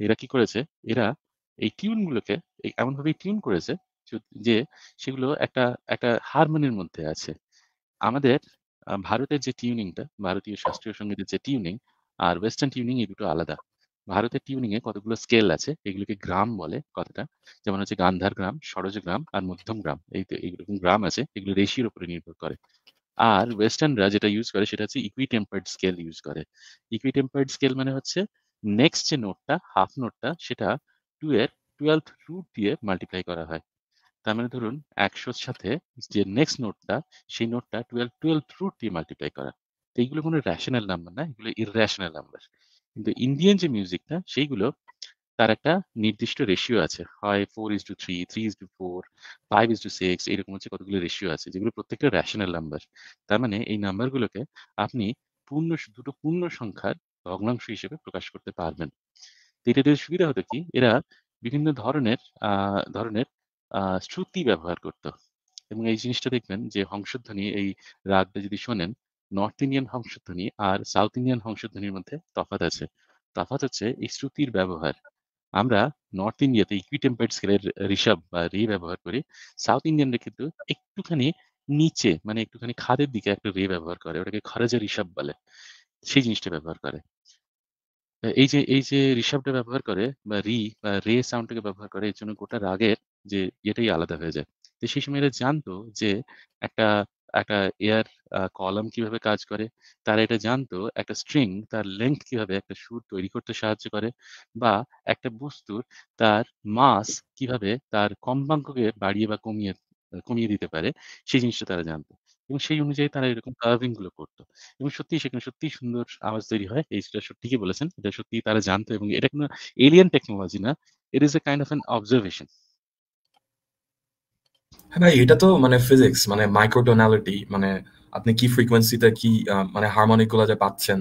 B: এরা কি করেছে? এরা এই টিউন গুলোকে এমনভাবে টিউন করেছে যে সেগুলো একটা, একটা হারমোনির মধ্যে আছে। আমাদের ভারতের যে টিউনিংটা, ভারতীয় শাস্ত্রীয় সঙ্গীতের যে টিউনিং আর ওয়েস্টার্ন টিউনিং এই দুটো আলাদা। ভারতের টিউনিং এ কতগুলো স্কেল আছে। এগুলোকে গ্রাম বলে কথাটা। যেমন হচ্ছে গান্ধার গ্রাম, ষড়জ গ্রাম আর মধ্যম গ্রাম। এই এইরকম গ্রাম আছে। এগুলো রেশির উপরে নির্ভর করে। আর ওয়েস্টার্নরা যেটা ইউজ করে সেটা হচ্ছে ইকুই টেম্পারড স্কেল ইউজ করে। ইকুই টেম্পারড স্কেল মানে হচ্ছে নেক্সট যে নোটটা, হাফ নোটটা সেটা টু এর 12th রুট দিয়ে মাল্টিপ্লাই করা হয়। তার মানে ধরুন ১০০ র সাথে যে নেক্সট নোটটা সেই নোটটা 12, 12th রুট দিয়ে মাল্টিপ্লাই করা। এইগুলো কোনো রেশনাল নাম্বার না, এগুলো ইররেশনাল নাম্বার। কিন্তু ইন্ডিয়ান যে মিউজিকটা সেইগুলো তার একটা নির্দিষ্ট রেশিও আছে। হয় 4:3, 3:4, 5:6 এরকম হচ্ছে কতগুলো রেশিও আছে যেগুলো প্রত্যেকটা রেশনাল নাম্বার। তার মানে এই নাম্বারগুলোকে আপনি পূর্ণ দুটো পূর্ণ সংখ্যার ভগ্নাংশ হিসেবে প্রকাশ করতে পারবেন। এটা সুবিধা হতো কি? এরা বিভিন্ন ধরনের ধরনের আ শ্রুতি ব্যবহার করত। এবং এই জিনিসটা দেখবেন যে হংসধ্বনি এই রাগটা যদি শোনেন, নর্থ ইন্ডিয়ান হংসধ্বনি আর সাউথ ইন্ডিয়ান হংসধ্বনির মধ্যে তফাৎ আছে। তফাৎ হচ্ছে এই শ্রুতির ব্যবহার। আমরা নর্থ ইন্ডিয়াতে ইকুই টেম্পারড স্কেলের ঋষভ বা রে ব্যবহার করি। সাউথ ইন্ডিয়ানরা কিন্তু একটুখানি নিচে মানে একটুখানি খাদের দিকে একটা রে ব্যবহার করে। ওটাকে খরজা ঋষভ বলে। সেই জিনিসটা ব্যবহার করে। এই যে এই যে ঋষভটা ব্যবহার করে বা রি বা রে সাউন্ডটাকে ব্যবহার করে এর জন্য গোটা রাগের যে ইয়েটাই আলাদা হয়ে যায়। তো সেই সময় এরা জানতো যে একটা একটা এয়ার কলাম কীভাবে কাজ করে। তারা এটা জানতো একটা স্ট্রিং তার লেংথ কীভাবে একটা সুর তৈরি করতে সাহায্য করে বা একটা বস্তুর তার মাস কীভাবে তার কম্পাঙ্ককে বাড়িয়ে বা কমিয়ে কমিয়ে দিতে পারে, সেই জিনিসটা তারা জানতো। এবং সেই অনুযায়ী তারা এরকম কার্ভিংগুলো করত। এবং সত্যিই সেখানে সত্যিই সুন্দর আওয়াজ তৈরি হয়। এইটা স ঠিকই বলেছেন। এটা সত্যিই তারা জানতো এবং এটা কোনো এলিয়েন টেকনোলজি না। It is a kind of an observation.
F: হ্যাঁ ভাই এটা তো মানে ফিজিক্স মানে মাইক্রোটোনালিটি মানে আপনি কি ফ্রিকোয়েন্সিতে কি মানে হারমোনিকগুলা যে পাচ্ছেন।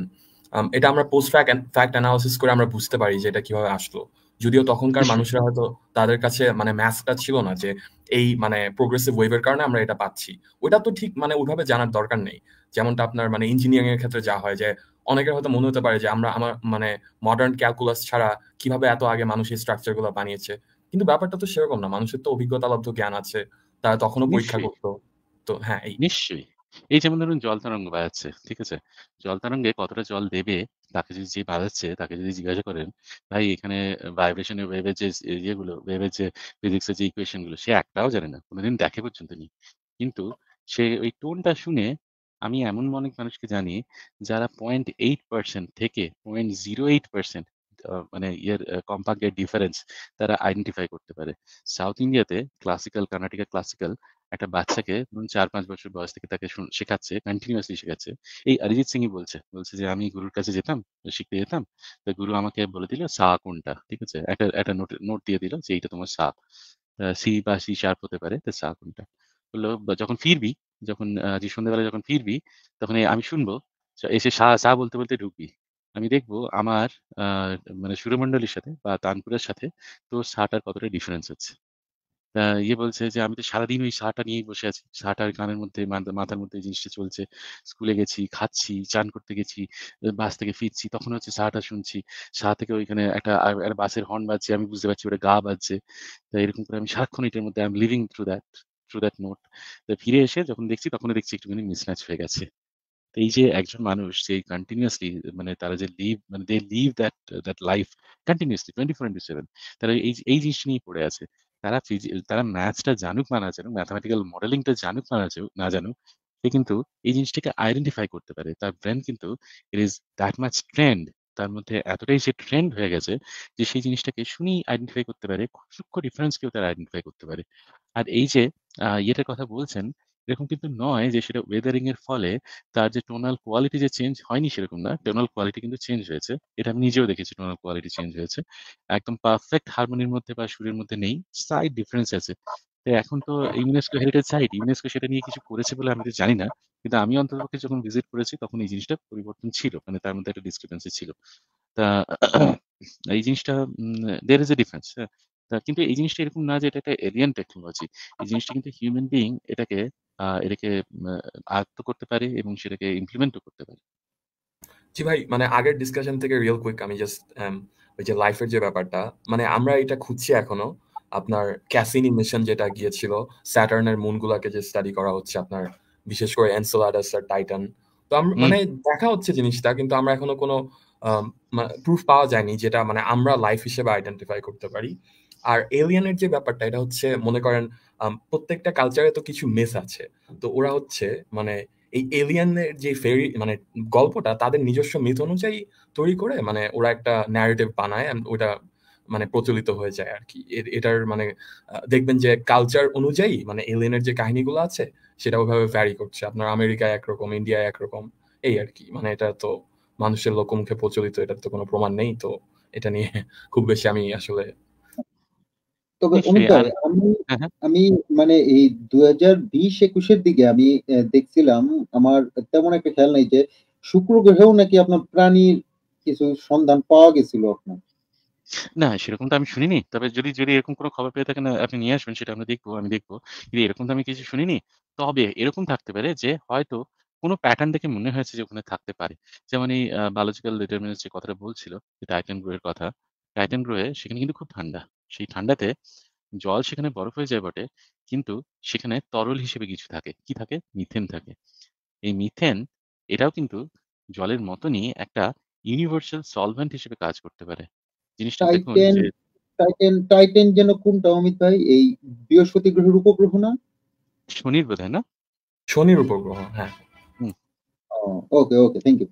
F: এটা আমরা পোস্ট ফ্যাক্ট ফ্যাক্ট এনালাইসিস করে আমরা বুঝতে পারি যে এটা কীভাবে আসলো। যদিও তখনকার। মানুষরা হয়তো তাদের কাছে মানে ম্যাথসটা ছিল না যে এই মানে প্রোগ্রেসিভ ওয়েভ এর কারণে আমরা এটা পাচ্ছি। ওটা তো ঠিক মানে ওইভাবে জানার দরকার নেই। যেমনটা আপনার মানে ইঞ্জিনিয়ারিং এর ক্ষেত্রে যা হয় যে অনেকের হয়তো মনে হতে পারে যে আমরা আমার মানে মডার্ন ক্যালকুলাস ছাড়া কীভাবে এত আগে মানুষ এই স্ট্রাকচারগুলা বানিয়েছে। কিন্তু ব্যাপারটা তো সেরকম না। মানুষের তো অভিজ্ঞতালব্ধ জ্ঞান আছে। তারা তখনও পরীক্ষা। করত। তো হ্যাঁ এই।
B: নিশ্চয়ই। এই যেমন ধরুন জল তরঙ্গ বাজাচ্ছে। ঠিক আছে? জল তরঙ্গে কতটা জল দেবে তাকে যদি যে বাজাচ্ছে তাকে যদি জিজ্ঞাসা করেন, ভাই এখানে ভাইব্রেশন এর ওয়েভ এর যে ইয়েগুলো ওয়েভ এর যে ফিজিক্সের যে ইকুয়েশনগুলো সে একটাও জানে না। কোনোদিন দেখে পর্যন্ত নি। কিন্তু সে ওই টোনটা শুনে আমি এমন অনেক মানুষকে জানি যারা 0.8% থেকে 0.08% আ মানে ইয়ের কম্পাঙ্কের ডিফারেন্স তারা আইডেন্টিফাই করতে পারে। সাউথ ইন্ডিয়াতে ক্লাসিক্যাল কর্ণাটিকা ক্লাসিক্যাল একটা বাচ্চাকে ধরুন ৪-৫ বছর বয়স থেকে তাকে শেখাচ্ছে, কন্টিনিউয়াসলি শেখাচ্ছে। এই অরিজিৎ সিংই বলছে। বলছে যে আমি গুরুর কাছে যেতাম, শিখতে যেতাম। তো গুরু আমাকে বলে দিল সা কোনটা। ঠিক আছে? একটা একটা নোট নোট দিয়ে দিল যে এইটা তোমার সা। সি বা সি শার্প হতে পারে। তো সা কোনটা। বলল যখন ফিরবি, যখন আ যে সন্ধ্যাবেলা যখন ফিরবি তখন আমি শুনব এসে সা সা বলতে, বলতে ঢুকবি। আমি দেখব আমার আ মানে সুরমণ্ডলীর সাথে বা তানপুরের সাথে তোর সা টার কতটা ডিফারেন্স হচ্ছে। আ ইয়ে বলছে যে, "আমি তো সারাদিন ওই শাটা নিয়েই বসে আছি। শাটা কানের মধ্যে মাথা মাথার মধ্যে জিনিসটা চলছে। স্কুলে গেছি, খাচ্ছি, চান করতে গেছি, বাস থেকে ফিরছি। তখন হচ্ছে শাটা শুনছি। শা থেকে ওইখানে একটা একটা বাসের হর্ন বাজছে। আমি বুঝতে পারছি ওটা গা বাজছে। তো এরকম করে আমি সারাক্ষণ এটার মধ্যে I am living through that through that note তো ফিরে এসে যখন দেখছি তখনই দেখছি একটুখানি মিসম্যাচ হয়ে গেছে। এই যে একজন মানুষ যে কন্টিনিউয়াসলি মানে তারা যে লিভ মানে they live that that life continuously 24/7 তারা এই এই জিনিস নিয়ে পড়ে আছে। তারা তারা ম্যাথসটা জানুক না জানুক, ম্যাথমেটিক্যাল মডেলিংটা জানুক বা না না জানুক, সে কিন্তু এই জিনিসটাকে আইডেন্টিফাই করতে পারে। তার ব্রেইন কিন্তু it is that much trained তার মধ্যে এতটাই সে ট্রেন্ড হয়ে গেছে যে সেই জিনিসটাকে শুনেই আইডেন্টিফাই করতে পারে। সূক্ষ্ম ডিফারেন্সকেও তারা আইডেন্টিফাই করতে পারে। আর এই যে ইয়েটার কথা বলছেন, এরকম কিন্তু নয় যে সেটা ওয়েদারিং এর ফলে তার যে টোনাল কোয়ালিটি যে চেঞ্জ হয়নি সেরকম না। টোনাল কোয়ালিটি কিন্তু চেঞ্জ হয়েছে। এটা আমি নিজেও দেখেছি টোনাল কোয়ালিটি চেঞ্জ হয়েছে। একদম পারফেক্ট হারমোনির মধ্যে বা সুরের মধ্যে নেই। সাইড ডিফারেন্স আছে। এখন তো ইউনেস্কো হেরিটেজ সাইট, ইউনেস্কো সেটা নিয়ে কিছু করেছে বলে আমি তো জানি না। কিন্তু আমি অন্ততপক্ষে যখন ভিজিট করেছি তখন এই জিনিসটা পরিবর্তন ছিল। মানে তার মধ্যে একটা ডিসক্রিপেন্সি ছিল। তা এই জিনিসটা a difference হ্যাঁ? তা কিন্তু এই জিনিসটা এরকম না যে এটা একটা এলিয়েন টেকনোলজি। এই জিনিসটা কিন্তু হিউম্যান বিইং এটাকে এটাকে আয়ত্ত করতে পারে এবং সেটাকে ইমপ্লিমেন্টও করতে পারে।
F: জি ভাই, মানে আগের ডিসকাশন থেকে রিয়াল কুইক আমি জাস্ট ওই যে লাইফের যে ব্যাপারটা, মানে আমরা এটা খুঁজছি এখনও। আপনার ক্যাসিনি মিশন যেটা গিয়েছিল, স্যাটার্নের মুনগুলাকে যে স্টাডি করা হচ্ছে আপনার বিশেষ করে এনসেলাডাস আর টাইটান। তো মানে দেখা হচ্ছে জিনিসটা কিন্তু আমরা এখনও কোনো প্রুফ পাওয়া যায়নি যেটা মানে আমরা লাইফ হিসেবে আইডেন্টিফাই করতে পারি। আর এলিয়েনের যে ব্যাপারটা এটা হচ্ছে মনে করেন প্রত্যেকটা কালচারে তো কিছু মিস আছে। তো ওরা হচ্ছে মানে এই এলিয়েনের যে ফেরি মানে গল্পটা তাদের নিজস্ব মিথ অনুযায়ী তৈরি করে মানে ওরা একটা ন্যারেটিভ বানায় ওটা মানে প্রচলিত হয়ে যায় আরকি। এ এটার মানে দেখবেন যে কালচার অনুযায়ী মানে এলিয়েনের যে কাহিনীগুলো আছে সেটা ওইভাবে ভ্যারি করছে। আপনার আমেরিকায় একরকম, ইন্ডিয়ায় একরকম এই আর কি মানে এটা তো মানুষের লোকমুখে প্রচলিত এটার তো কোনো প্রমাণ নেই। তো এটা নিয়ে [laughs] খুব বেশি আমি আসলে
E: তবে আমি
B: হ্যাঁ, হ্যাঁ।
E: আমি মানে এই ২০২০-২১ এর দিকে আমি দেখছিলাম আমার তেমন একটা খেয়াল নাই যে শুক্র গ্রহেও নাকি আপনার প্রাণীর কিছু সন্ধান পাওয়া গেছিল আপনার।
B: না, সেরকম তো আমি শুনিনি। তবে যদি যদি এরকম কোনো খবর পেয়ে থাকেন আপনি নিয়ে আসবেন সেটা আমরা দেখব, আমি দেখব। কিন্তু এরকম তো আমি কিছু শুনিনি। তবে এরকম থাকতে পারে যে হয়তো কোনো প্যাটার্ন দেখে মনে হয়েছে যে ওখানে থাকতে পারে। যেমন এই বায়োলজিক্যাল ডিটারমিনেন্টস যে কথাটা বলছিল, যে টাইটান গ্রহের কথা। টাইটান গ্রহে সেখানে কিন্তু খুব ঠান্ডা। সেই ঠান্ডাতে জল সেখানে বরফ হয়ে যায় বটে, কিন্তু সেখানে তরল হিসেবে কিছু থাকে। কি থাকে? মিথেন থাকে। এই মিথেন এটাও কিন্তু জলের মতনই একটা ইউনিভার্সাল সলভেন্ট হিসেবে কাজ করতে পারে। জিনিসটা দেখুন
E: টাইটেন
B: যে
E: টাইটেন টাইটেন যেন কোনটা অমিত ভাই? এই বৃহস্পতি গ্রহের উপগ্রহ না?
B: শনির বোধহয় না?
F: শনির উপগ্রহ, হ্যাঁ।
B: হুম।
E: Okay, okay. Thank you.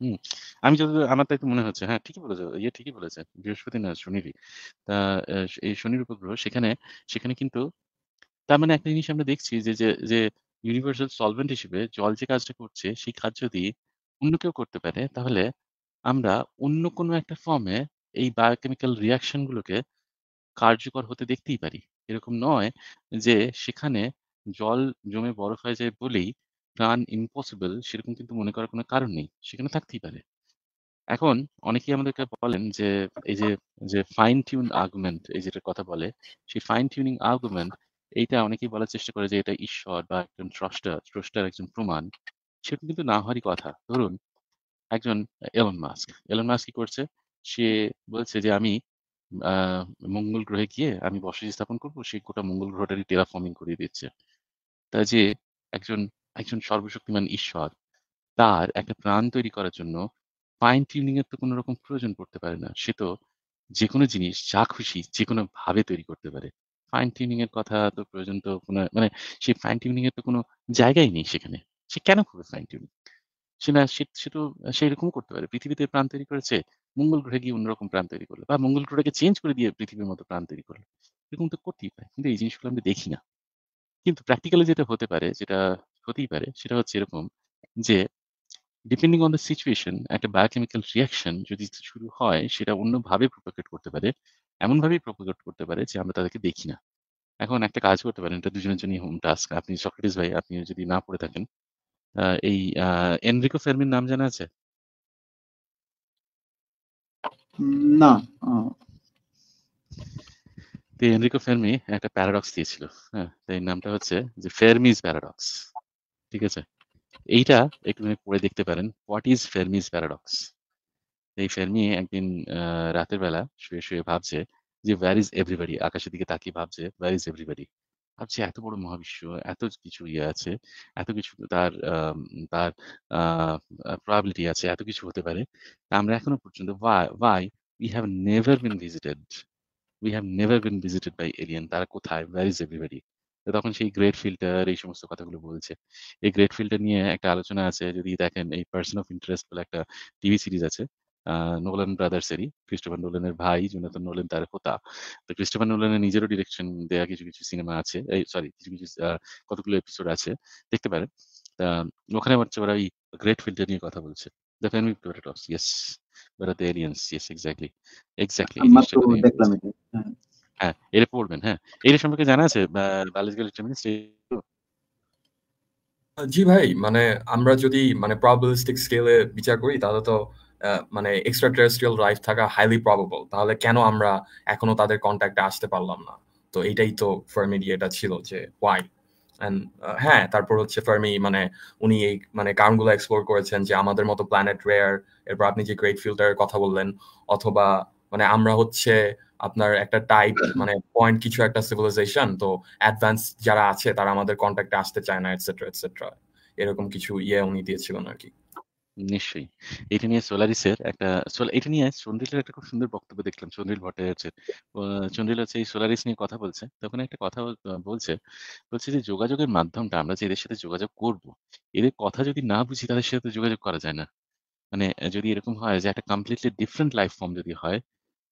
B: হুম। আমি যতদূর আমার তাই তো মনে হচ্ছে। হ্যাঁ, ঠিকই বলেছ। ইয়ে ঠিকই বলেছে। বৃহস্পতি না শনিরই। তা এই শনির উপগ্রহ সেখানে সেখানে কিন্তু তার মানে একটা জিনিস আমরা দেখছি যে যে যে ইউনিভার্সাল সলভেন্ট হিসেবে জল যে কাজটা করছে সেই কাজ যদি অন্য কেউ করতে পারে তাহলে আমরা অন্য কোনো একটা ফর্মে এই বায়োকেমিক্যাল রিঅ্যাকশন গুলোকে কার্যকর হতে দেখতেই পারি। এরকম নয় যে সেখানে জল জমে বরফ হয়ে যায় বলেই প্রাণ ইম্পসিবল সেরকম কিন্তু মনে করার কোনো কারণ নেই। সেখানে থাকতেই পারে। এখন অনেকেই আমাদেরকে বলেন যে এই যে, যে ফাইন টিউন আর্গুমেন্ট এই যেটা কথা বলে, সেই ফাইন টিউনিং আর্গুমেন্ট এইটা অনেকেই বলার চেষ্টা করে যে এটা ঈশ্বর বা একজন স্রষ্টা, স্রষ্টার একজন প্রমাণ। সেরকম কিন্তু না হওয়ারই কথা। ধরুন একজন এলন মাস্ক। এলন মাস্ক কি করছে? সে বলছে যে আমি মঙ্গল গ্রহে গিয়ে আমি বসতি স্থাপন করব। সে গোটা মঙ্গল গ্রহটারই terraforming করিয়ে দিচ্ছে। তা যে একজন, একজন সর্বশক্তিমান ঈশ্বর তার একটা প্রাণ তৈরি করার জন্য ফাইন টিউনিং এর তো কোন রকম প্রয়োজন পড়তে পারে না। সে তো যেকোনো জিনিস যা খুশি যে কোনো যেকোনোভাবে তৈরি করতে পারে। ফাইন টিউনিং এর কথা তো প্রয়োজন তো কোন মানে সেই ফাইন টিউনিং এর তো কোন জায়গাই নেই সেখানে। সে কেন করবে ফাইন টিউনিং? সে না সে তো সে এরকমও করতে পারে। পৃথিবীতে প্রাণ তৈরি করেছে, মঙ্গল গ্রহে গিয়ে অন্যরকম প্রাণ তৈরি করল বা মঙ্গল গ্রহটাকে চেঞ্জ করে দিয়ে পৃথিবীর মতো প্রাণ তৈরি করল এরকম তো করতেই পারে। কিন্তু এই জিনিসগুলো আমরা দেখি না। কিন্তু প্র্যাকটিক্যালি যেটা হতে পারে, যেটা হতেই পারে সেটা হচ্ছে এরকম যে ডিপেন্ডিং অন দ্য সিচুয়েশন একটা বায়োকেমিক্যাল রিঅ্যাকশন যদি শুরু হয় সেটা অন্যভাবে প্রোপাগেট করতে পারে। এমনভাবেই প্রোপাগেট করতে পারে যে আমরা তাদেরকে দেখি না। এখন একটা কাজ করতে পারেন এটা দুজনের জন্যই হোম টাস্ক। আপনি সক্রেটিস ভাই আপনি যদি না পড়ে থাকেন, এই এনরিকো ফেরমির নাম জানা আছে?
E: না।
B: তো এনরিকো ফেরমি একটা প্যারাডক্স দিয়েছিল হ্যাঁ এই নামটা হচ্ছে যে ফেরমিজ প্যারাডক্স ঠিক আছে? এইটা একটুখানি পড়ে দেখতে পারেন। হোয়াট ইজ ফেরমিজ প্যারাডক্স এই ফেরমি একদিন রাতের বেলা শুয়ে শুয়ে ভাবছে যে ওয়ার ইজ এভরিবডি আকাশের দিকে তাকিয়ে ভাবছে ওয়ার ইজ এভরিবডি ভাবছে, এত বড় মহাবিশ্ব, এত কিছু ইয়ে আছে, এত কিছু তার তার প্রবাবিলিটি আছে, এত কিছু হতে পারে। আমরা এখনও পর্যন্ত why we have never been visited we have never been visited by alien তারা কোথায়? ওয়ার ইজ এভরিবডি তখন সেই গ্রেট ফিল্টার এই সমস্ত কথাগুলো বলছে। এই গ্রেট ফিল্টার নিয়ে একটা আলোচনা আছে যদি দেখেন এই পার্সন অফ ইন্টারেস্ট বলে একটা টিভি সিরিজ আছে নোলান ব্রাদার্সেরই ক্রিস্টোফার নোলানের ভাই জোনাথন নোলেন তার হোতা। তো ক্রিস্টোফার নোলানের নিজেরও ডিরেকশন দেয়া কিছু কিছু সিনেমা আছে এই সরি কিছু কিছু কতগুলো এপিসোড আছে দেখতে পারেন। ওখানে হচ্ছে ওরা এই গ্রেট ফিল্টার নিয়ে কথা বলছে। দ্য ফ্যামিলি প্রেটাটস ইয়েস ওরা the aliens yes exactly exactly
E: হ্যাঁ।
B: এটা পড়বেন হ্যাঁ। এটা সম্পর্কে জানা আছে
F: জি ভাই মানে আমরা যদি মানে প্রবাবিলিস্টিক স্কেলে বিচার করি, তাহলে তো মানে এক্সট্রা টেরেস্ট্রিয়াল লাইফ থাকা হাইলি প্রবাবল তাহলে কেন আমরা এখনও তাদের কন্ট্যাক্টে আসতে পারলাম না? তো এটাই তো ফার্মির এটা ছিল যে ওয়াই অ্যান্ড হ্যাঁ তারপর হচ্ছে ফার্মি মানে উনি এই মানে কারণগুলো এক্সপ্লোর করেছেন যে, আমাদের মতো প্ল্যানেট রেয়ার এরপর আপনি যে গ্রেট ফিল্টারের কথা বললেন, অথবা মানে আমরা হচ্ছে আপনার একটা টাইপ মানে পয়েন্ট কিছু একটা সিভিলাইজেশন তো অ্যাডভান্স যারা আছে তারা আমাদের কন্ট্যাক্টে আসতে চায় না এটসেট্রা এটসেট্রা এরকম কিছু ইয়ে উনি দিয়েছিলেন আর কি।
B: নিশ্চয়ই। এটা নিয়ে সোলারিসের একটা এটা নিয়ে চন্দ্রিলের একটা খুব সুন্দর বক্তব্য দেখলাম, চন্দ্রিল ভট্টাচার্যের চন্দ্রিল হচ্ছে এই সোলারিস নিয়ে কথা বলছে। তখন একটা কথা বলছে বলছে যে যোগাযোগের মাধ্যমটা আমরা যে এদের সাথে যোগাযোগ করব, এদের কথা যদি না বুঝি তাদের সাথে যোগাযোগ করা যায় না। মানে যদি এরকম হয় যে একটা কমপ্লিটলি ডিফারেন্ট লাইফ ফর্ম যদি হয়